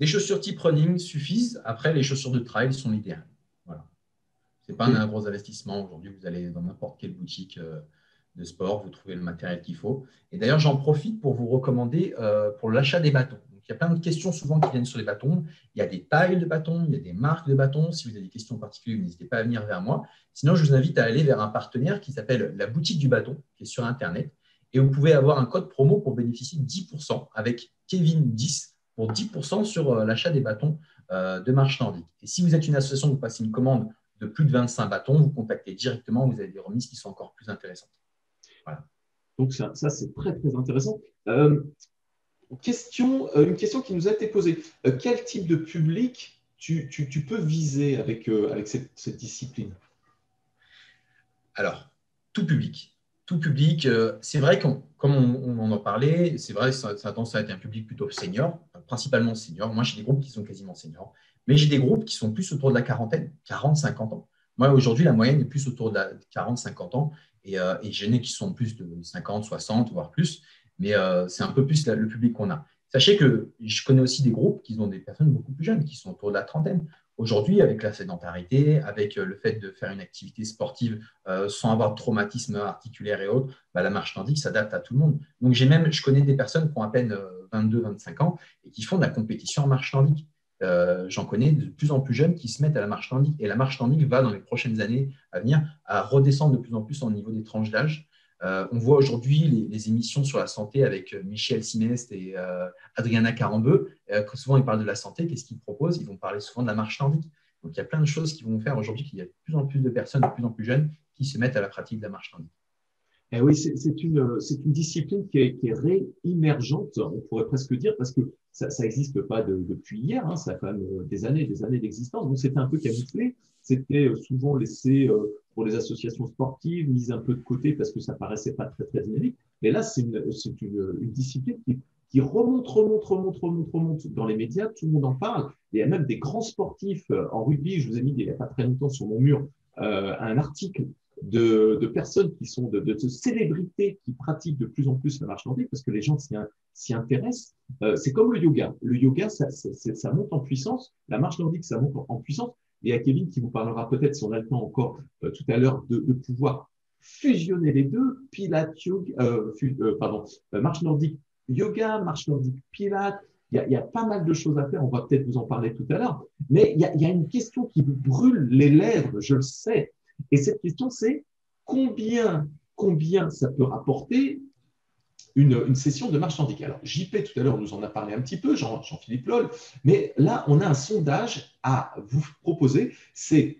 Les chaussures type running suffisent. Après, les chaussures de trail sont l'idéal. Voilà. Ce n'est pas un, gros investissement. Aujourd'hui, vous allez dans n'importe quelle boutique euh, de sport, vous trouvez le matériel qu'il faut. Et d'ailleurs, j'en profite pour vous recommander euh, pour l'achat des bâtons. Il y a plein de questions souvent qui viennent sur les bâtons. Il y a des tailles de bâtons, il y a des marques de bâtons. Si vous avez des questions particulières, n'hésitez pas à venir vers moi. Sinon, je vous invite à aller vers un partenaire qui s'appelle la boutique du bâton, qui est sur Internet. Et vous pouvez avoir un code promo pour bénéficier de 10% avec Kevin10 pour 10% sur euh, l'achat des bâtons euh, de marche nordique. Et si vous êtes une association, vous passez une commande de plus de 25 bâtons, vous contactez directement, vous avez des remises qui sont encore plus intéressantes. Voilà. Donc ça, c'est très très intéressant. Euh, question, une question qui nous a été posée. quel type de public tu, peux viser avec, avec cette discipline? Alors, tout public tout public. Euh, c'est vrai qu'on, comme on, en parlait, c'est vrai, ça, ça a tendance à être un public plutôt senior, principalement senior. Moi, j'ai des groupes qui sont quasiment seniors, mais j'ai des groupes qui sont plus autour de la quarantaine, 40, 50 ans. Moi, aujourd'hui, la moyenne est plus autour de 40, 50 ans, et, euh, et qui sont plus de 50, 60, voire plus, mais euh, c'est un peu plus le public qu'on a. Sachez que je connais aussi des groupes qui ont des personnes beaucoup plus jeunes, qui sont autour de la trentaine. Aujourd'hui, avec la sédentarité, avec euh, le fait de faire une activité sportive euh, sans avoir de traumatisme articulaire et autres, bah, la marche nordique s'adapte à tout le monde. Donc, j'ai même, je connais des personnes qui ont à peine 22-25 euh, ans et qui font de la compétition en marche nordique. J'en connais de plus en plus jeunes qui se mettent à la marche nordique. Et la marche nordique va, dans les prochaines années à venir, redescendre de plus en plus au niveau des tranches d'âge. Euh, on voit aujourd'hui les, émissions sur la santé avec euh, Michel Simest et euh, Adriana Carambeu. que souvent, ils parlent de la santé. Qu'est-ce qu'ils proposent? Ils vont parler souvent de la marche nordique. Donc, il y a plein de choses qui vont faire aujourd'hui qu'il y a de plus en plus de personnes, de plus en plus jeunes, qui se mettent à la pratique de la marche nordique. Eh oui, c'est une, discipline qui est, qui est réémergente, on pourrait presque dire, parce que ça n'existe pas depuis hier, hein, ça a quand même des années des années d'existence. Donc, c'était un peu camouflé, c'était souvent laissé pour les associations sportives, mise un peu de côté parce que ça paraissait pas très, très dynamique. Mais là, c'est une, une, discipline qui, remonte, remonte, remonte, remonte, remonte dans les médias. Tout le monde en parle. il y a même des grands sportifs euh, en rugby. Je vous ai mis il n'y a pas très longtemps sur mon mur un article de, personnes qui sont de, de, célébrités qui pratiquent de plus en plus la marche nordique parce que les gens s'y intéressent. Euh, c'est comme le yoga. Le yoga, ça, ça, monte en puissance. La marche nordique, ça monte en puissance. Et à Kevin qui vous parlera peut-être, si on a le temps encore euh, tout à l'heure, de, pouvoir fusionner les deux, Pilates, yoga, euh, pardon, marche nordique, yoga, marche nordique, Pilates. Il y, a, pas mal de choses à faire, on va peut-être vous en parler tout à l'heure, mais il y, a, il y a une question qui vous brûle les lèvres, je le sais, et cette question, c'est combien, combien ça peut rapporter une, session de marche nordique Alors, JP, tout à l'heure, nous en a parlé un petit peu, Jean-Philippe Lol, mais là, on a un sondage à vous proposer. C'est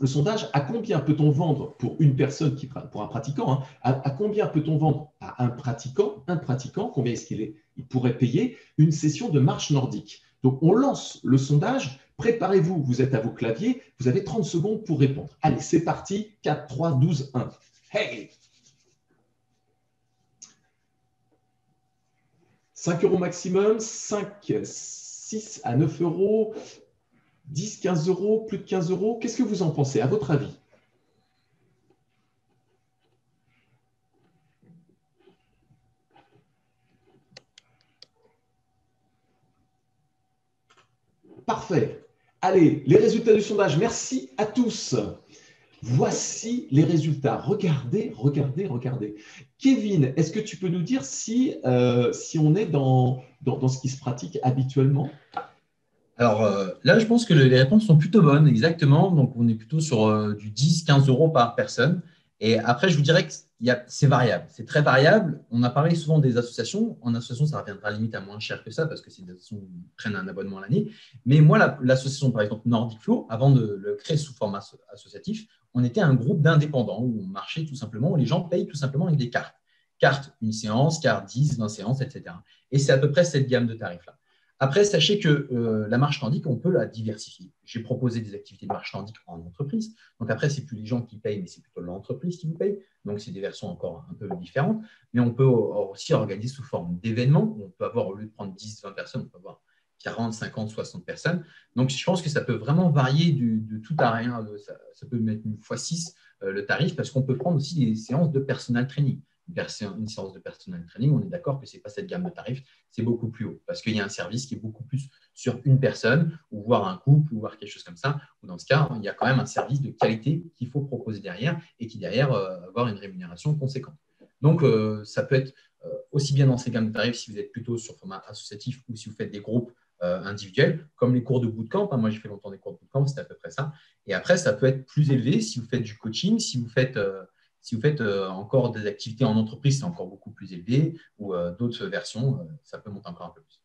le sondage à combien peut-on vendre pour une personne, qui, pour un pratiquant, hein, à, combien peut-on vendre à un pratiquant, un pratiquant, combien est-ce qu'il est, il pourrait payer une session de marche nordique Donc, on lance le sondage Préparez-vous, vous êtes à vos claviers, vous avez 30 secondes pour répondre. Allez, c'est parti, 4, 3, 12, 1. Hey 5 euros maximum, 5, 6 à 9 euros, 10, 15 euros, plus de 15 euros. Qu'est-ce que vous en pensez, à votre avis? Parfait. Allez, les résultats du sondage. Merci à tous. Voici les résultats. Regardez, regardez, regardez. Kevin, est-ce que tu peux nous dire si, euh, si on est dans, dans, ce qui se pratique habituellement? Alors euh, là, je pense que les réponses sont plutôt bonnes, exactement. Donc, on est plutôt sur euh, du 10-15 euros par personne. Et après, je vous dirais que c'est variable, c'est très variable. On a parlé souvent des associations. En association, ça reviendra limite à moins cher que ça parce que c'est des associations qui prennent un abonnement à l'année. Mais moi, l'association, par exemple, Nordic Flow, avant de le créer sous format associatif, on était un groupe d'indépendants où on marchait tout simplement, où les gens payent tout simplement avec des cartes. Carte, une séance, carte 10, 20 séances, etc. Et c'est à peu près cette gamme de tarifs-là. Après, sachez que euh, la marche nordique, on peut la diversifier. J'ai proposé des activités de marche nordique en entreprise. Donc après, c'est plus les gens qui payent, mais c'est plutôt l'entreprise qui vous paye. Donc c'est des versions encore un peu différentes. Mais on peut aussi organiser sous forme d'événements. On peut avoir, au lieu de prendre 10, 20 personnes, on peut avoir 40, 50, 60 personnes. Donc je pense que ça peut vraiment varier de tout à rien. Ça, peut mettre une fois 6 euh, le tarif parce qu'on peut prendre aussi des séances de personal training une séance de personnel training, on est d'accord que ce n'est pas cette gamme de tarifs, c'est beaucoup plus haut parce qu'il y a un service qui est beaucoup plus sur une personne ou voir un couple ou voir quelque chose comme ça. Ou dans ce cas, il y a quand même un service de qualité qu'il faut proposer derrière et qui derrière euh, avoir une rémunération conséquente. Donc, euh, ça peut être euh, aussi bien dans ces gammes de tarifs si vous êtes plutôt sur format associatif ou si vous faites des groupes individuels, comme les cours de bootcamp. Moi, j'ai fait longtemps des cours de bootcamp, c'était à peu près ça. Et après, ça peut être plus élevé si vous faites du coaching, si vous faites si vous faites euh, encore des activités en entreprise, c'est encore beaucoup plus élevé, ou euh, d'autres versions, euh, ça peut monter encore un peu plus.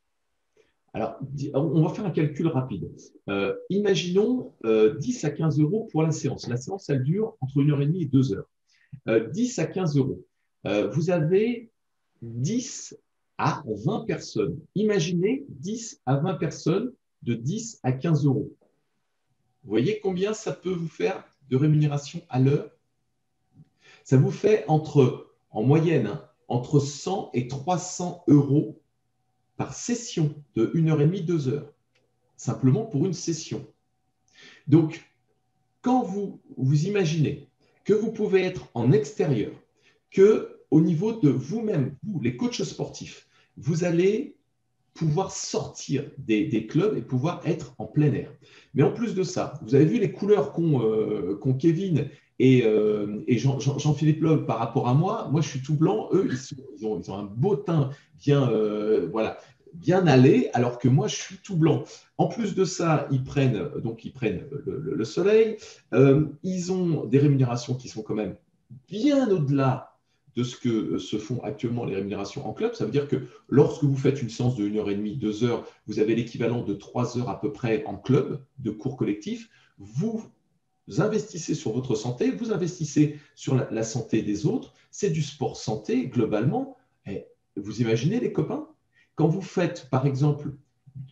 Alors, on va faire un calcul rapide. imaginons 10 à 15 euros pour la séance. La séance, elle dure entre 1h30 et 2 heures. 10 à 15 euros. vous avez 10 à 20 personnes. Imaginez 10 à 20 personnes de 10 à 15 euros. Vous voyez combien ça peut vous faire de rémunération à l'heure? Ça vous fait entre, en moyenne, hein, entre 100 et 300 euros par session de 1h30, 2 heures, simplement pour une session. Donc, quand vous vous imaginez que vous pouvez être en extérieur, que au niveau de vous-même, vous, les coachs sportifs, vous allez pouvoir sortir des, clubs et pouvoir être en plein air. Mais en plus de ça, vous avez vu les couleurs qu'ont euh, Kevin et, euh, Jean-Philippe Love, par rapport à moi, moi je suis tout blanc, eux ils, ont, un beau teint bien, euh, voilà, bien allé, alors que moi je suis tout blanc. En plus de ça, ils prennent, donc ils prennent le, soleil, ils ont des rémunérations qui sont quand même bien au-delà de ce que se font actuellement les rémunérations en club. Ça veut dire que lorsque vous faites une séance de 1h30, 2 heures, vous avez l'équivalent de 3 heures à peu près en club de cours collectifs. Vous investissez sur votre santé, vous investissez sur la, santé des autres. C'est du sport santé globalement. Et vous imaginez les copains Quand vous faites, par exemple,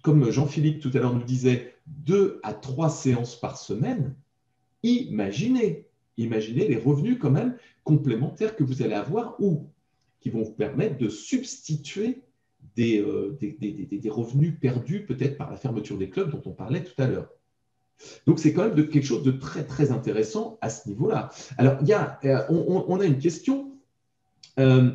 comme Jean-Philippe tout à l'heure nous disait, deux à trois séances par semaine, imaginez, imaginez les revenus quand même complémentaires que vous allez avoir ou qui vont vous permettre de substituer des, euh, des revenus perdus peut-être par la fermeture des clubs dont on parlait tout à l'heure. Donc, c'est quand même quelque chose de très, très intéressant à ce niveau-là. Alors, il y a, euh, on, a une question. Euh,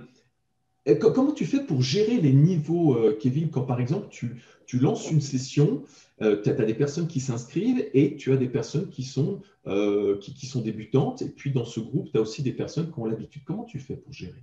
comment tu fais pour gérer les niveaux, Kevin, quand par exemple tu, tu lances une session, tu as, des personnes qui s'inscrivent et tu as des personnes qui sont, sont débutantes, et puis dans ce groupe, tu as aussi des personnes qui ont l'habitude. Comment tu fais pour gérer?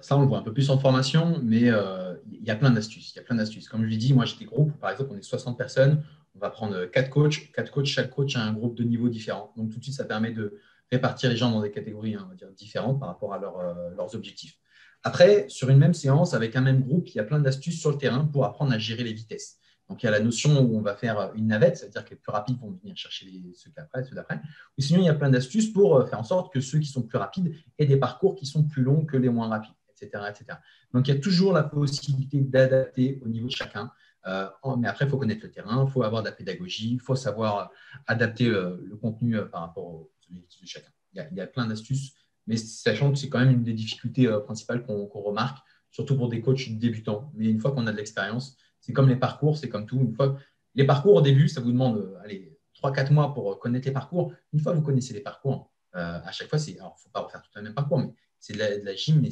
Ça, on le voit un peu plus en formation, mais il y a plein d'astuces. Il y a plein d'astuces. Comme je l'ai dit, moi, j'ai des groupes, par exemple, on est 60 personnes, on va prendre quatre coachs. Quatre coachs, chaque coach a un groupe de niveaux différents. Donc, tout de suite, ça permet de répartir les gens dans des catégories hein, différentes par rapport à euh, leurs objectifs. Après, sur une même séance, avec un même groupe, il y a plein d'astuces sur le terrain pour apprendre à gérer les vitesses. Donc, il y a la notion où on va faire une navette, c'est-à-dire que les plus rapides vont venir chercher ceux d'après, ceux d'après. Ou sinon, il y a plein d'astuces pour euh, faire en sorte que ceux qui sont plus rapides aient des parcours qui sont plus longs que les moins rapides, etc. etc. Donc, il y a toujours la possibilité d'adapter au niveau de chacun. Euh, mais après, il faut connaître le terrain, il faut avoir de la pédagogie, il faut savoir adapter euh, le contenu euh, par rapport aux objectifs de chacun. Il y a, plein d'astuces, mais sachant que c'est quand même une des difficultés principales qu'on remarque, surtout pour des coachs débutants. Mais une fois qu'on a de l'expérience, c'est comme les parcours, c'est comme tout. Une fois, les parcours au début, ça vous demande allez, 3-4 mois pour connaître les parcours. Une fois que vous connaissez les parcours, à chaque fois, il ne faut pas refaire tout le même parcours, mais c'est de, la, gym, mais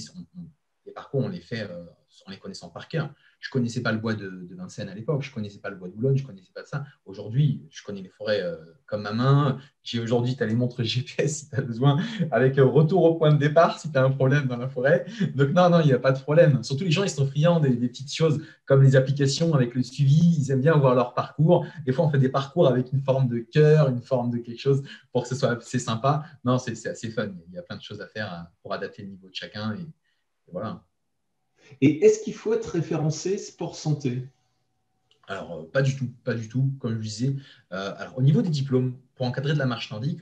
les parcours, on les fait en les connaissant par cœur. Je ne connaissais pas le bois de, Vincennes à l'époque, je ne connaissais pas le bois de Boulogne, je ne connaissais pas ça. Aujourd'hui, je connais les forêts euh, comme ma main. J'ai aujourd'hui, tu as les montres GPS si tu as besoin, avec euh, retour au point de départ si tu as un problème dans la forêt. Donc, non, non, il n'y a pas de problème. Surtout, les gens, ils sont friands des, petites choses comme les applications avec le suivi. Ils aiment bien voir leur parcours. Des fois, on fait des parcours avec une forme de cœur, une forme de quelque chose pour que ce soit assez sympa. Non, c'est assez fun. Il y a plein de choses à faire hein, pour adapter le niveau de chacun. et voilà. Et est-ce qu'il faut être référencé sport santé? Alors, euh, pas du tout, pas du tout, comme je disais. Euh, alors, au niveau des diplômes, pour encadrer de la marche nordique,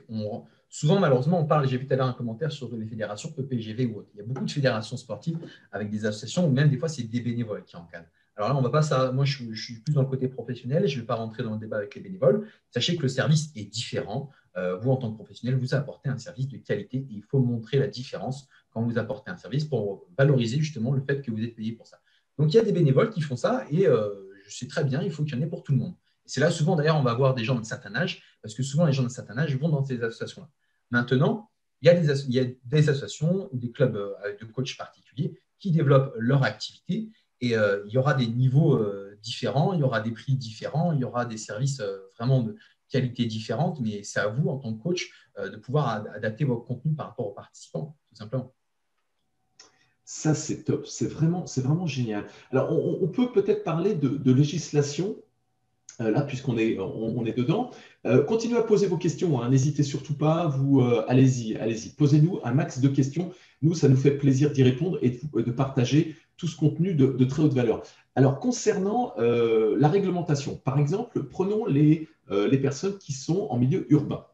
souvent, malheureusement, on parle, j'ai vu tout à l'heure un commentaire sur les fédérations EPGV ou autres. Il y a beaucoup de fédérations sportives avec des associations, ou même des fois, c'est des bénévoles qui encadrent. Alors là, on va pas ça. Moi, je, suis plus dans le côté professionnel. Je ne vais pas rentrer dans le débat avec les bénévoles. Sachez que le service est différent. Euh, vous, en tant que professionnel, vous apportez un service de qualité et il faut montrer la différence quand vous apportez un service pour valoriser justement le fait que vous êtes payé pour ça. Donc, il y a des bénévoles qui font ça et euh, je sais très bien, il faut qu'il y en ait pour tout le monde. C'est là souvent, d'ailleurs, on va voir des gens d'un certain âge parce que souvent, les gens d'un certain âge vont dans ces associations-là. Maintenant, il y, a des, associations ou des clubs euh, de coachs particuliers qui développent leur activité et euh, il y aura des niveaux différents, il y aura des prix différents, il y aura des services vraiment de qualité différente, mais c'est à vous, en tant que coach, de pouvoir adapter votre contenu par rapport aux participants, tout simplement. Ça, c'est top. C'est vraiment, c'est vraiment génial. Alors, on, peut peut-être parler de, législation, là, puisqu'on est, on, est dedans. continuez à poser vos questions. Hein. N'hésitez surtout pas. Vous, allez-y, allez-y. Posez-nous un max de questions. Nous, ça nous fait plaisir d'y répondre et de partager tout ce contenu de, très haute valeur. Alors, concernant euh, la réglementation, par exemple, prenons les, euh, les personnes qui sont en milieu urbain.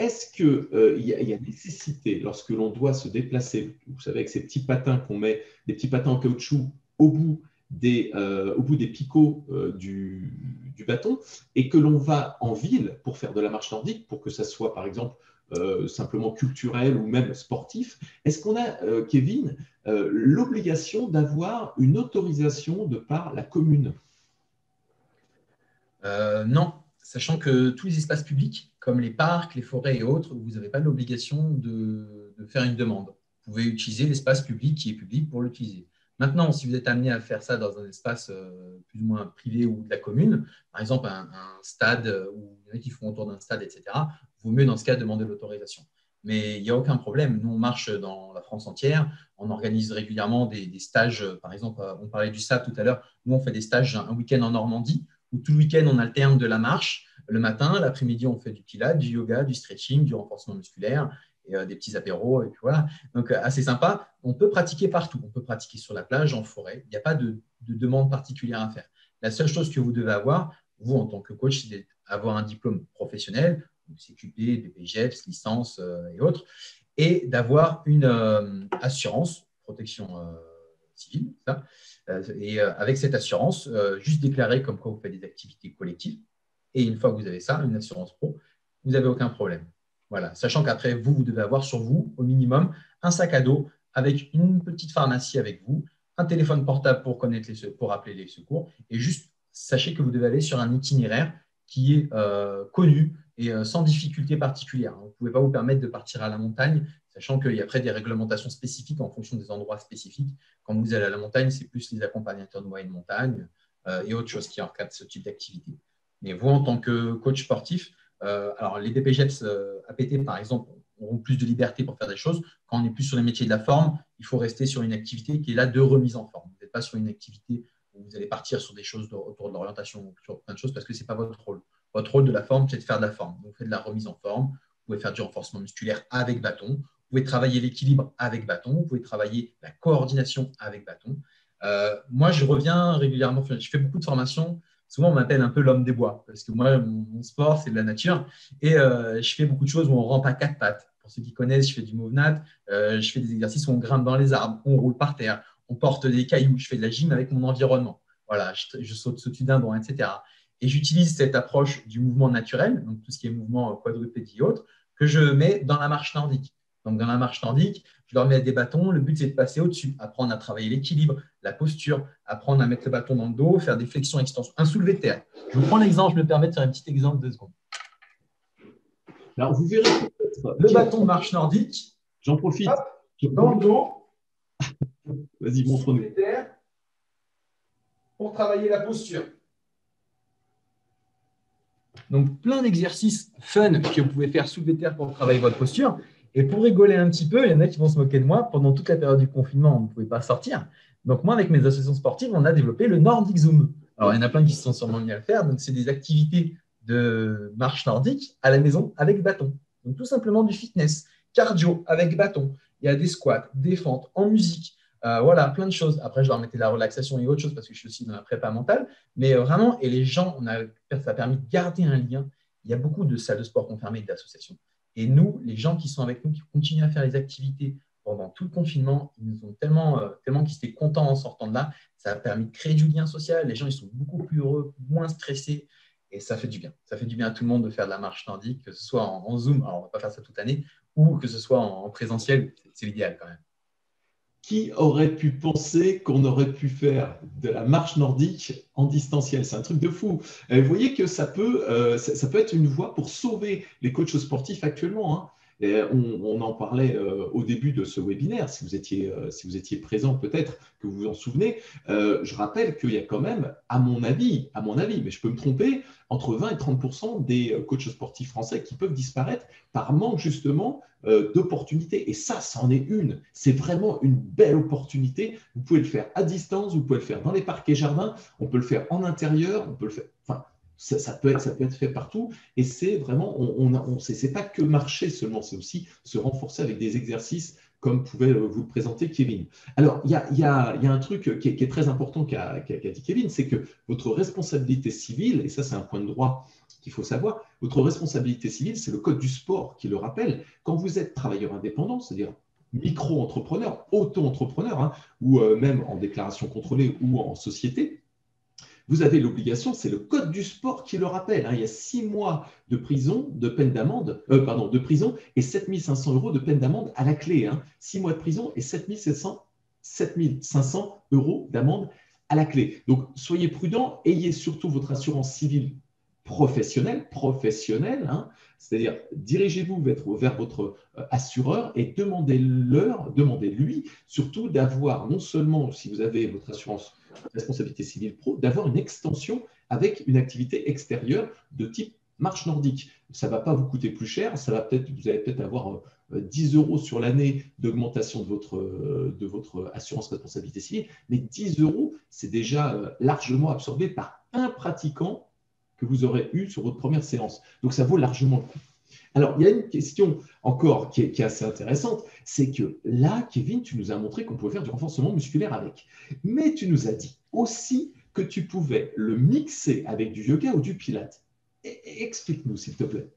Euh, est-ce qu'il y, y, a nécessité, lorsque l'on doit se déplacer, vous savez, avec ces petits patins qu'on met, des petits patins en caoutchouc au bout des, des picots du, du, bâton, et que l'on va en ville pour faire de la marche nordique, pour que ça soit, par exemple, euh, simplement culturel ou même sportif, est-ce qu'on a, euh, Kevin, euh, l'obligation d'avoir une autorisation de par la commune? Non, sachant que tous les espaces publics, comme les parcs, les forêts et autres, vous n'avez pas l'obligation de, faire une demande. Vous pouvez utiliser l'espace public qui est public pour l'utiliser. Maintenant, si vous êtes amené à faire ça dans un espace plus ou moins privé ou de la commune, par exemple un, stade où il y en a qui font autour d'un stade, etc., vaut mieux dans ce cas demander l'autorisation. Mais il n'y a aucun problème. Nous, on marche dans la France entière. On organise régulièrement des, stages. Par exemple, on parlait du SAP tout à l'heure. Nous, on fait des stages un week-end en Normandie où tout le week-end, on alterne de la marche. Le matin, l'après-midi, on fait du pilates, du yoga, du stretching, du renforcement musculaire et euh, des petits apéros. Et puis voilà. Donc, euh, assez sympa. On peut pratiquer partout. On peut pratiquer sur la plage, en forêt. Il n'y a pas de, de demande particulière à faire. La seule chose que vous devez avoir, vous, en tant que coach, c'est d'avoir un diplôme professionnel CQP, BPGEPS, licence euh, et autres, et d'avoir une euh, assurance, protection civile, ça, et avec cette assurance, juste déclarer comme quoi vous faites des activités collectives, et une fois que vous avez ça, une assurance pro, vous n'avez aucun problème. Voilà, sachant qu'après, vous, vous devez avoir sur vous, au minimum, un sac à dos avec une petite pharmacie avec vous, un téléphone portable pour, connaître les, pour appeler les secours, et juste sachez que vous devez aller sur un itinéraire qui est euh, connu et euh, sans difficulté particulière. Vous ne pouvez pas vous permettre de partir à la montagne, sachant qu'il y a après des réglementations spécifiques en fonction des endroits spécifiques. Quand vous allez à la montagne, c'est plus les accompagnateurs de moyenne montagne et autres choses qui encadrent ce type d'activité. Mais vous, en tant que coach sportif, alors les DPGEPS APT, par exemple, auront plus de liberté pour faire des choses. Quand on est plus sur les métiers de la forme, il faut rester sur une activité qui est là de remise en forme. Vous n'êtes pas sur une activité où vous allez partir sur des choses autour de l'orientation ou sur plein de choses parce que ce n'est pas votre rôle. Votre rôle de la forme, c'est de faire de la forme. vous faites de la remise en forme, vous pouvez faire du renforcement musculaire avec bâton, pouvez travailler l'équilibre avec bâton, vous pouvez travailler la coordination avec bâton. Euh, moi, je reviens régulièrement, je fais beaucoup de formations. Souvent, on m'appelle un peu l'homme des bois parce que moi, mon, sport, c'est de la nature et euh, je fais beaucoup de choses où on rampe à quatre pattes. Pour ceux qui connaissent, je fais du movnat, euh, je fais des exercices où on grimpe dans les arbres, on roule par terre, on porte des cailloux, je fais de la gym avec mon environnement. Voilà, je, saute au-dessus d'un banc, etc. Et j'utilise cette approche du mouvement naturel, donc tout ce qui est mouvement quadrupédie et autres, que je mets dans la marche nordique. Donc, dans la marche nordique, je leur mets des bâtons. Le but, c'est de passer au-dessus, apprendre à travailler l'équilibre, la posture, apprendre à mettre le bâton dans le dos, faire des flexions, extensions, un soulevé de terre. Je vous prends l'exemple, je me permets de faire un petit exemple de deux secondes. Alors, vous verrez Le bâton marche nordique. J'en profite. dans le dos. Vas-y, montre-nous. Pour travailler la posture. Donc, plein d'exercices fun que vous pouvez faire sous les terres pour travailler votre posture. Et pour rigoler un petit peu, il y en a qui vont se moquer de moi. Pendant toute la période du confinement, on ne pouvait pas sortir. Donc, moi, avec mes associations sportives, on a développé le Nordic Zoom. Alors, il y en a plein qui se sont sûrement mis à le faire. Donc, c'est des activités de marche nordique à la maison avec bâton. Donc, tout simplement du fitness, cardio avec bâton. Il y a des squats, des fentes en musique. Euh, voilà, plein de choses. Après, je leur mettais la relaxation et autre chose parce que je suis aussi dans la prépa mentale. Mais euh, vraiment, et les gens, on a, ça a permis de garder un lien. Il y a beaucoup de salles de sport confirmées et d'associations. Et nous, les gens qui sont avec nous, qui continuent à faire les activités pendant tout le confinement, ils nous ont tellement, euh, tellement qu'ils étaient contents en sortant de là. Ça a permis de créer du lien social. Les gens, ils sont beaucoup plus heureux, moins stressés. Et ça fait du bien. Ça fait du bien à tout le monde de faire de la marche nordique, que ce soit en, Zoom, alors on ne va pas faire ça toute l'année, ou que ce soit en présentiel. C'est l'idéal quand même. Qui aurait pu penser qu'on aurait pu faire de la marche nordique en distanciel? C'est un truc de fou. vous voyez que ça peut, euh, ça, peut être une voie pour sauver les coachs sportifs actuellement. Hein. On, en parlait euh, au début de ce webinaire, si vous étiez, euh, si vous étiez présent peut-être, que vous vous en souvenez. je rappelle qu'il y a quand même, à mon avis, à mon avis, mais je peux me tromper, entre 20 et 30% des euh, coachs sportifs français qui peuvent disparaître par manque justement euh, d'opportunités. Et ça, c'en est une. C'est vraiment une belle opportunité. Vous pouvez le faire à distance, vous pouvez le faire dans les parcs et jardins, on peut le faire en intérieur, on peut le faire. Ça, peut, être, fait partout. Et c'est vraiment, on, on, c'est pas que marcher seulement, c'est aussi se renforcer avec des exercices comme pouvait euh, vous le présenter Kevin. Alors, il y a, un truc qui est, très important qu'a dit Kevin, c'est que votre responsabilité civile, et ça c'est un point de droit qu'il faut savoir, votre responsabilité civile, c'est le code du sport qui le rappelle. Quand vous êtes travailleur indépendant, c'est-à-dire micro-entrepreneur, auto-entrepreneur, hein, ou euh, même en déclaration contrôlée ou en société, vous avez l'obligation, c'est le code du sport qui le rappelle. Hein. il y a six mois de prison, de peine d'amende, euh, pardon, de prison et 7500 euros de peine d'amende à la clé. Hein. Six mois de prison et 7500 euros d'amende à la clé. Donc, soyez prudents, ayez surtout votre assurance civile professionnelle, professionnelle, hein. c'est-à-dire dirigez-vous vers, votre euh, assureur et demandez-leur, demandez-lui surtout d'avoir non seulement, si vous avez votre assurance responsabilité civile pro, d'avoir une extension avec une activité extérieure de type marche nordique. Ça ne va pas vous coûter plus cher, ça va peut-être, vous allez peut-être avoir 10 euh, euros sur l'année d'augmentation de votre, euh, de votre assurance responsabilité civile, mais 10 euros, c'est déjà euh, largement absorbé par un pratiquant que vous aurez eu sur votre première séance. Donc ça vaut largement le coup. Alors, il y a une question encore qui est, assez intéressante, c'est que là, Kevin, tu nous as montré qu'on pouvait faire du renforcement musculaire avec. Mais tu nous as dit aussi que tu pouvais le mixer avec du yoga ou du pilate. Explique-nous, s'il te plaît.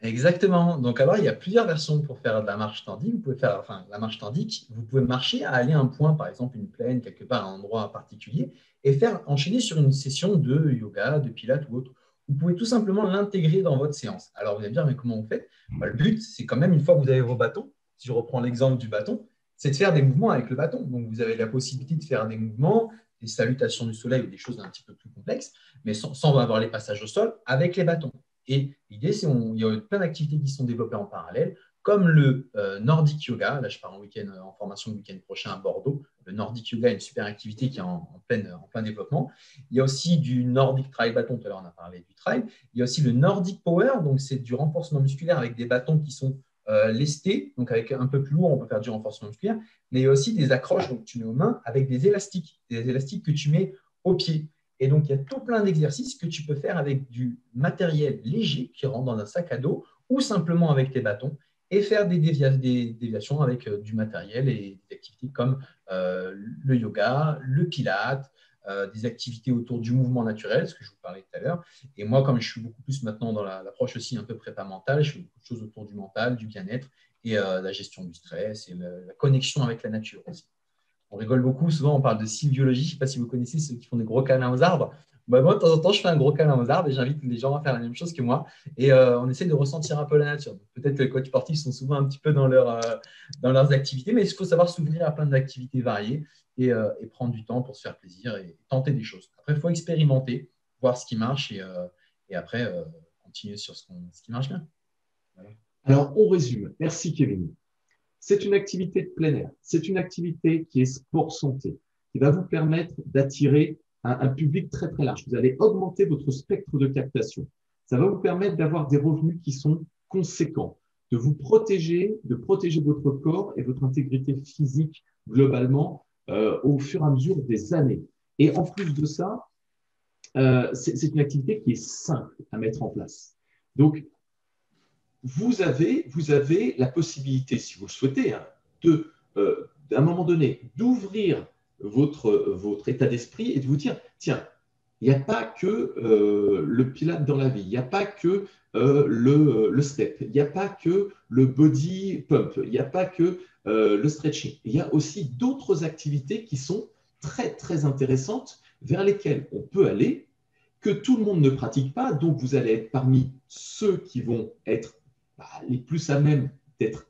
Exactement. Donc, alors, il y a plusieurs versions pour faire de la marche tendique. Vous pouvez faire, enfin, la marche tendique, vous pouvez marcher à aller à un point, par exemple, une plaine, quelque part, un endroit particulier, et faire enchaîner sur une session de yoga, de pilates ou autre vous pouvez tout simplement l'intégrer dans votre séance. Alors, vous allez me dire, mais comment vous faites bah, Le but, c'est quand même, une fois que vous avez vos bâtons, si je reprends l'exemple du bâton, c'est de faire des mouvements avec le bâton. Donc, vous avez la possibilité de faire des mouvements, des salutations du soleil ou des choses un petit peu plus complexes complexe, mais sans, avoir les passages au sol, avec les bâtons. Et l'idée, c'est qu'il y a plein d'activités qui sont développées en parallèle, comme le euh, Nordic Yoga. Là, je pars en, week en formation le week-end prochain à Bordeaux. Le Nordic Yoga une super activité qui est en, plein, en plein développement. Il y a aussi du Nordic Trail Bâton. Tout à l'heure, on a parlé du trail. Il y a aussi le Nordic Power. Donc, c'est du renforcement musculaire avec des bâtons qui sont euh, lestés. Donc, avec un peu plus lourd, on peut faire du renforcement musculaire. Mais il y a aussi des accroches que tu mets aux mains avec des élastiques. Des élastiques que tu mets aux pieds. Et donc, il y a tout plein d'exercices que tu peux faire avec du matériel léger qui rentre dans un sac à dos ou simplement avec tes bâtons et faire des, déviations avec euh, du matériel et des activités comme euh, le yoga, le pilate, euh, des activités autour du mouvement naturel, ce que je vous parlais tout à l'heure. Et moi, comme je suis beaucoup plus maintenant dans l'approche aussi un peu prépa mentale, je fais beaucoup de choses autour du mental, du bien-être et la gestion du stress et la connexion avec la nature aussi. On rigole beaucoup, souvent on parle de sylviologie, je ne sais pas si vous connaissez ceux qui font des gros câlins aux arbres. Bah, moi, de temps en temps, je fais un gros câlin aux arbres et j'invite les gens à faire la même chose que moi. Et euh, on essaie de ressentir un peu la nature. Peut-être que les coachs sportifs sont souvent un petit peu dans, leur, euh, dans leurs activités, mais il faut savoir s'ouvrir à plein d'activités variées et, euh, et, prendre du temps pour se faire plaisir et tenter des choses. Après, il faut expérimenter, voir ce qui marche et, et après continuer sur ce, ce, qui marche bien. Alors, on résume. Merci, Kevin. C'est une activité de plein air. C'est une activité qui est sport santé, qui va vous permettre d'attirer un, public très très large. Vous allez augmenter votre spectre de captation. Ça va vous permettre d'avoir des revenus qui sont conséquents, de vous protéger, de protéger votre corps et votre intégrité physique globalement euh, au fur et à mesure des années. Et en plus de ça, euh, c'est une activité qui est simple à mettre en place. Donc, vous avez, vous avez la possibilité, si vous le souhaitez, hein, de, euh, moment donné, d'ouvrir votre, état d'esprit et de vous dire, tiens, il n'y a pas que euh, le pilate dans la vie, il n'y a pas que euh, le, le, step, il n'y a pas que le body pump, il n'y a pas que euh, le stretching. Il y a aussi d'autres activités qui sont très, très intéressantes vers lesquelles on peut aller, que tout le monde ne pratique pas. Donc, vous allez être parmi ceux qui vont être bah, les plus à même d'être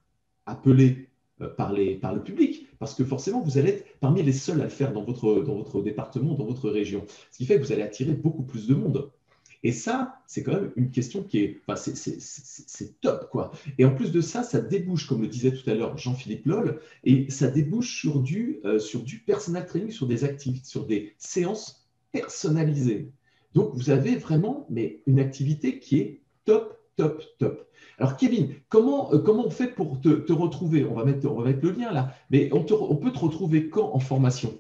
appelés par, les, par le public parce que forcément, vous allez être parmi les seuls à le faire dans votre, département, dans votre région. Ce qui fait que vous allez attirer beaucoup plus de monde. Et ça, c'est quand même une question qui est, c'est top, quoi. Et en plus de ça, ça débouche, comme le disait tout à l'heure Jean-Philippe Loll, et ça débouche sur du, euh, personal training, sur des sur des séances personnalisées. Donc, vous avez vraiment, mais une activité qui est top, top, top. Alors, Kevin, comment, euh, comment on fait pour te, retrouver? On va, mettre, on va le lien là, mais on, on peut te retrouver quand en formation?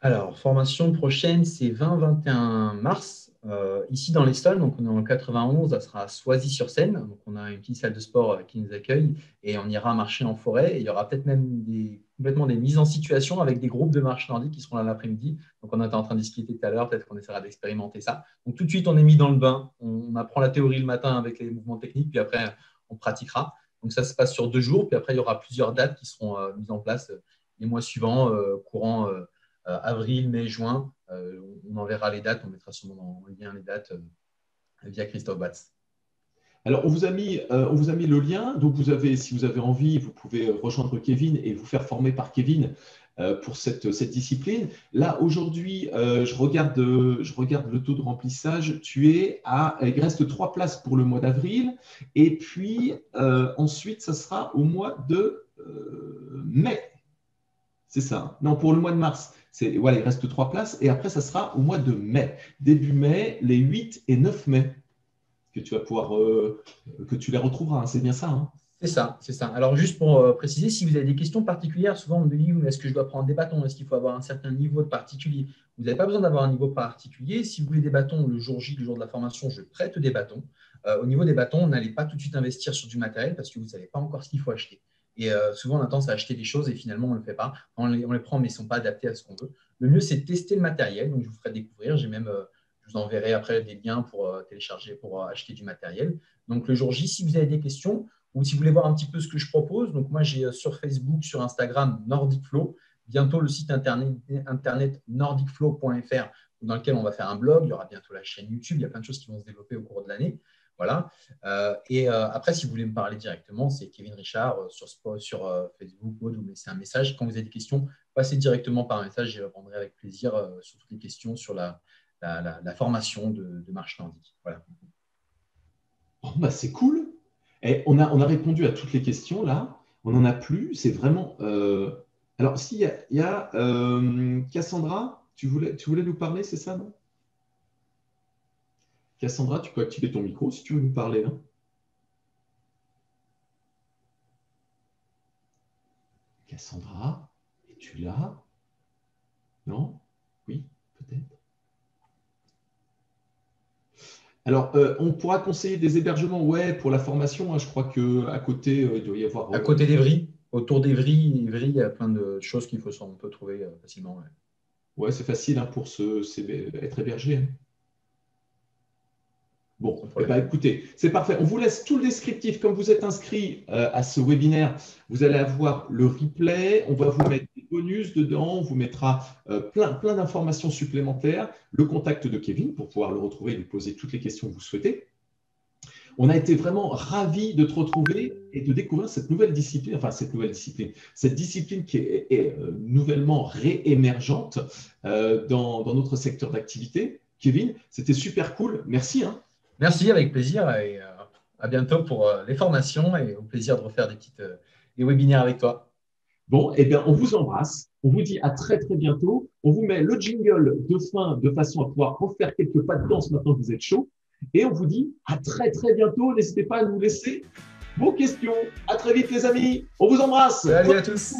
Alors, formation prochaine, c'est 20-21 mars. Euh, ici dans l'Estole, donc on est en 91, ça sera à Soisy-sur-Seine. Donc on a une petite salle de sport euh, qui nous accueille et on ira marcher en forêt. Il y aura peut-être même complètement des mises en situation avec des groupes de marche nordique qui seront là l'après-midi. Donc on était en train de discuter tout à l'heure, peut-être qu'on essaiera d'expérimenter ça. Donc tout de suite, on est mis dans le bain. On, apprend la théorie le matin avec les mouvements techniques, puis après, on pratiquera. Donc ça se passe sur deux jours, puis après, il y aura plusieurs dates qui seront euh, mises en place les mois suivants, courant avril, mai, juin. Euh, on enverra les dates, on mettra sûrement en lien les dates euh, via Christophe Batz. Alors, on vous, a mis, euh, on vous a mis le lien. Donc, vous avez, si vous avez envie, vous pouvez rejoindre Kevin et vous faire former par Kevin pour cette, cette, discipline. Là, aujourd'hui, je, regarde, je regarde le taux de remplissage. Tu es à. Il reste trois places pour le mois d'avril. Et puis, ensuite, ça sera au mois de mai. C'est ça. Non, pour le mois de mars. Voilà, il reste trois places. Et après, ça sera au mois de mai. Début mai, les 8 et 9 mai, que tu vas pouvoir, euh, que tu les retrouveras. Hein. c'est bien ça. Hein? c'est ça, c'est ça. Alors, juste pour euh, préciser, si vous avez des questions particulières, souvent on me dit est-ce que je dois prendre des bâtons? Est-ce qu'il faut avoir un certain niveau de particulier? Vous n'avez pas besoin d'avoir un niveau particulier. Si vous voulez des bâtons le jour J, le jour de la formation, je prête des bâtons. Euh, au niveau des bâtons, n'allez pas tout de suite investir sur du matériel parce que vous ne savez pas encore ce qu'il faut acheter. Et euh, souvent, on a tendance à acheter des choses et finalement, on ne le fait pas. On les, prend, mais ils ne sont pas adaptés à ce qu'on veut. Le mieux, c'est de tester le matériel. Donc, je vous ferai découvrir. J'ai même, euh, je vous enverrai après des liens pour euh, télécharger, pour acheter du matériel. Donc, le jour J, si vous avez des questions ou si vous voulez voir un petit peu ce que je propose, donc moi, j'ai sur Facebook, sur Instagram, Nordic Flow. Bientôt, le site internet, internet nordicflow.fr dans lequel on va faire un blog. Il y aura bientôt la chaîne YouTube. Il y a plein de choses qui vont se développer au cours de l'année. Voilà. Euh, et euh, après, si vous voulez me parler directement, c'est Kevin Richard euh, sur, sur Facebook ou vous laissez un message. Quand vous avez des questions, passez directement par un message, j'y répondrai avec plaisir sur toutes les questions sur la, formation de, marche nordique. Voilà. bah, c'est cool. Et on, a, on a répondu à toutes les questions là. On n'en a plus. C'est vraiment. Alors, s'il y a, y a Cassandra, tu voulais, tu voulais nous parler, c'est ça, non? Cassandra, tu peux activer ton micro si tu veux nous parler. Hein. Cassandra, es-tu là? Non? Oui, peut-être. Alors, euh, on pourra conseiller des hébergements, ouais, pour la formation. Hein. je crois qu'à côté, euh, il doit y avoir. À côté d'Evry, autour d'Evry, il y a plein de choses qu'il faut on peut trouver euh, facilement. Ouais, c'est facile hein, pour se, être hébergé. Hein. Bon, eh ben, écoutez, c'est parfait. On vous laisse tout le descriptif. Comme vous êtes inscrit euh, à ce webinaire, vous allez avoir le replay. On va vous mettre des bonus dedans. On vous mettra euh, plein, plein d'informations supplémentaires. Le contact de Kevin pour pouvoir le retrouver et lui poser toutes les questions que vous souhaitez. On a été vraiment ravis de te retrouver et de découvrir cette nouvelle discipline, enfin cette nouvelle discipline, cette discipline qui est, euh, nouvellement réémergente dans, dans, notre secteur d'activité. Kevin, c'était super cool. Merci. Hein. Merci, avec plaisir et euh, à bientôt pour euh, les formations et au plaisir de refaire des petites euh, des webinaires avec toi. Bon, eh bien, on vous embrasse. On vous dit à très, très bientôt. On vous met le jingle de fin de façon à pouvoir refaire quelques pas de danse maintenant que vous êtes chaud. Et on vous dit à très, très bientôt. N'hésitez pas à nous laisser vos questions. À très vite, les amis. On vous embrasse. Salut à tous.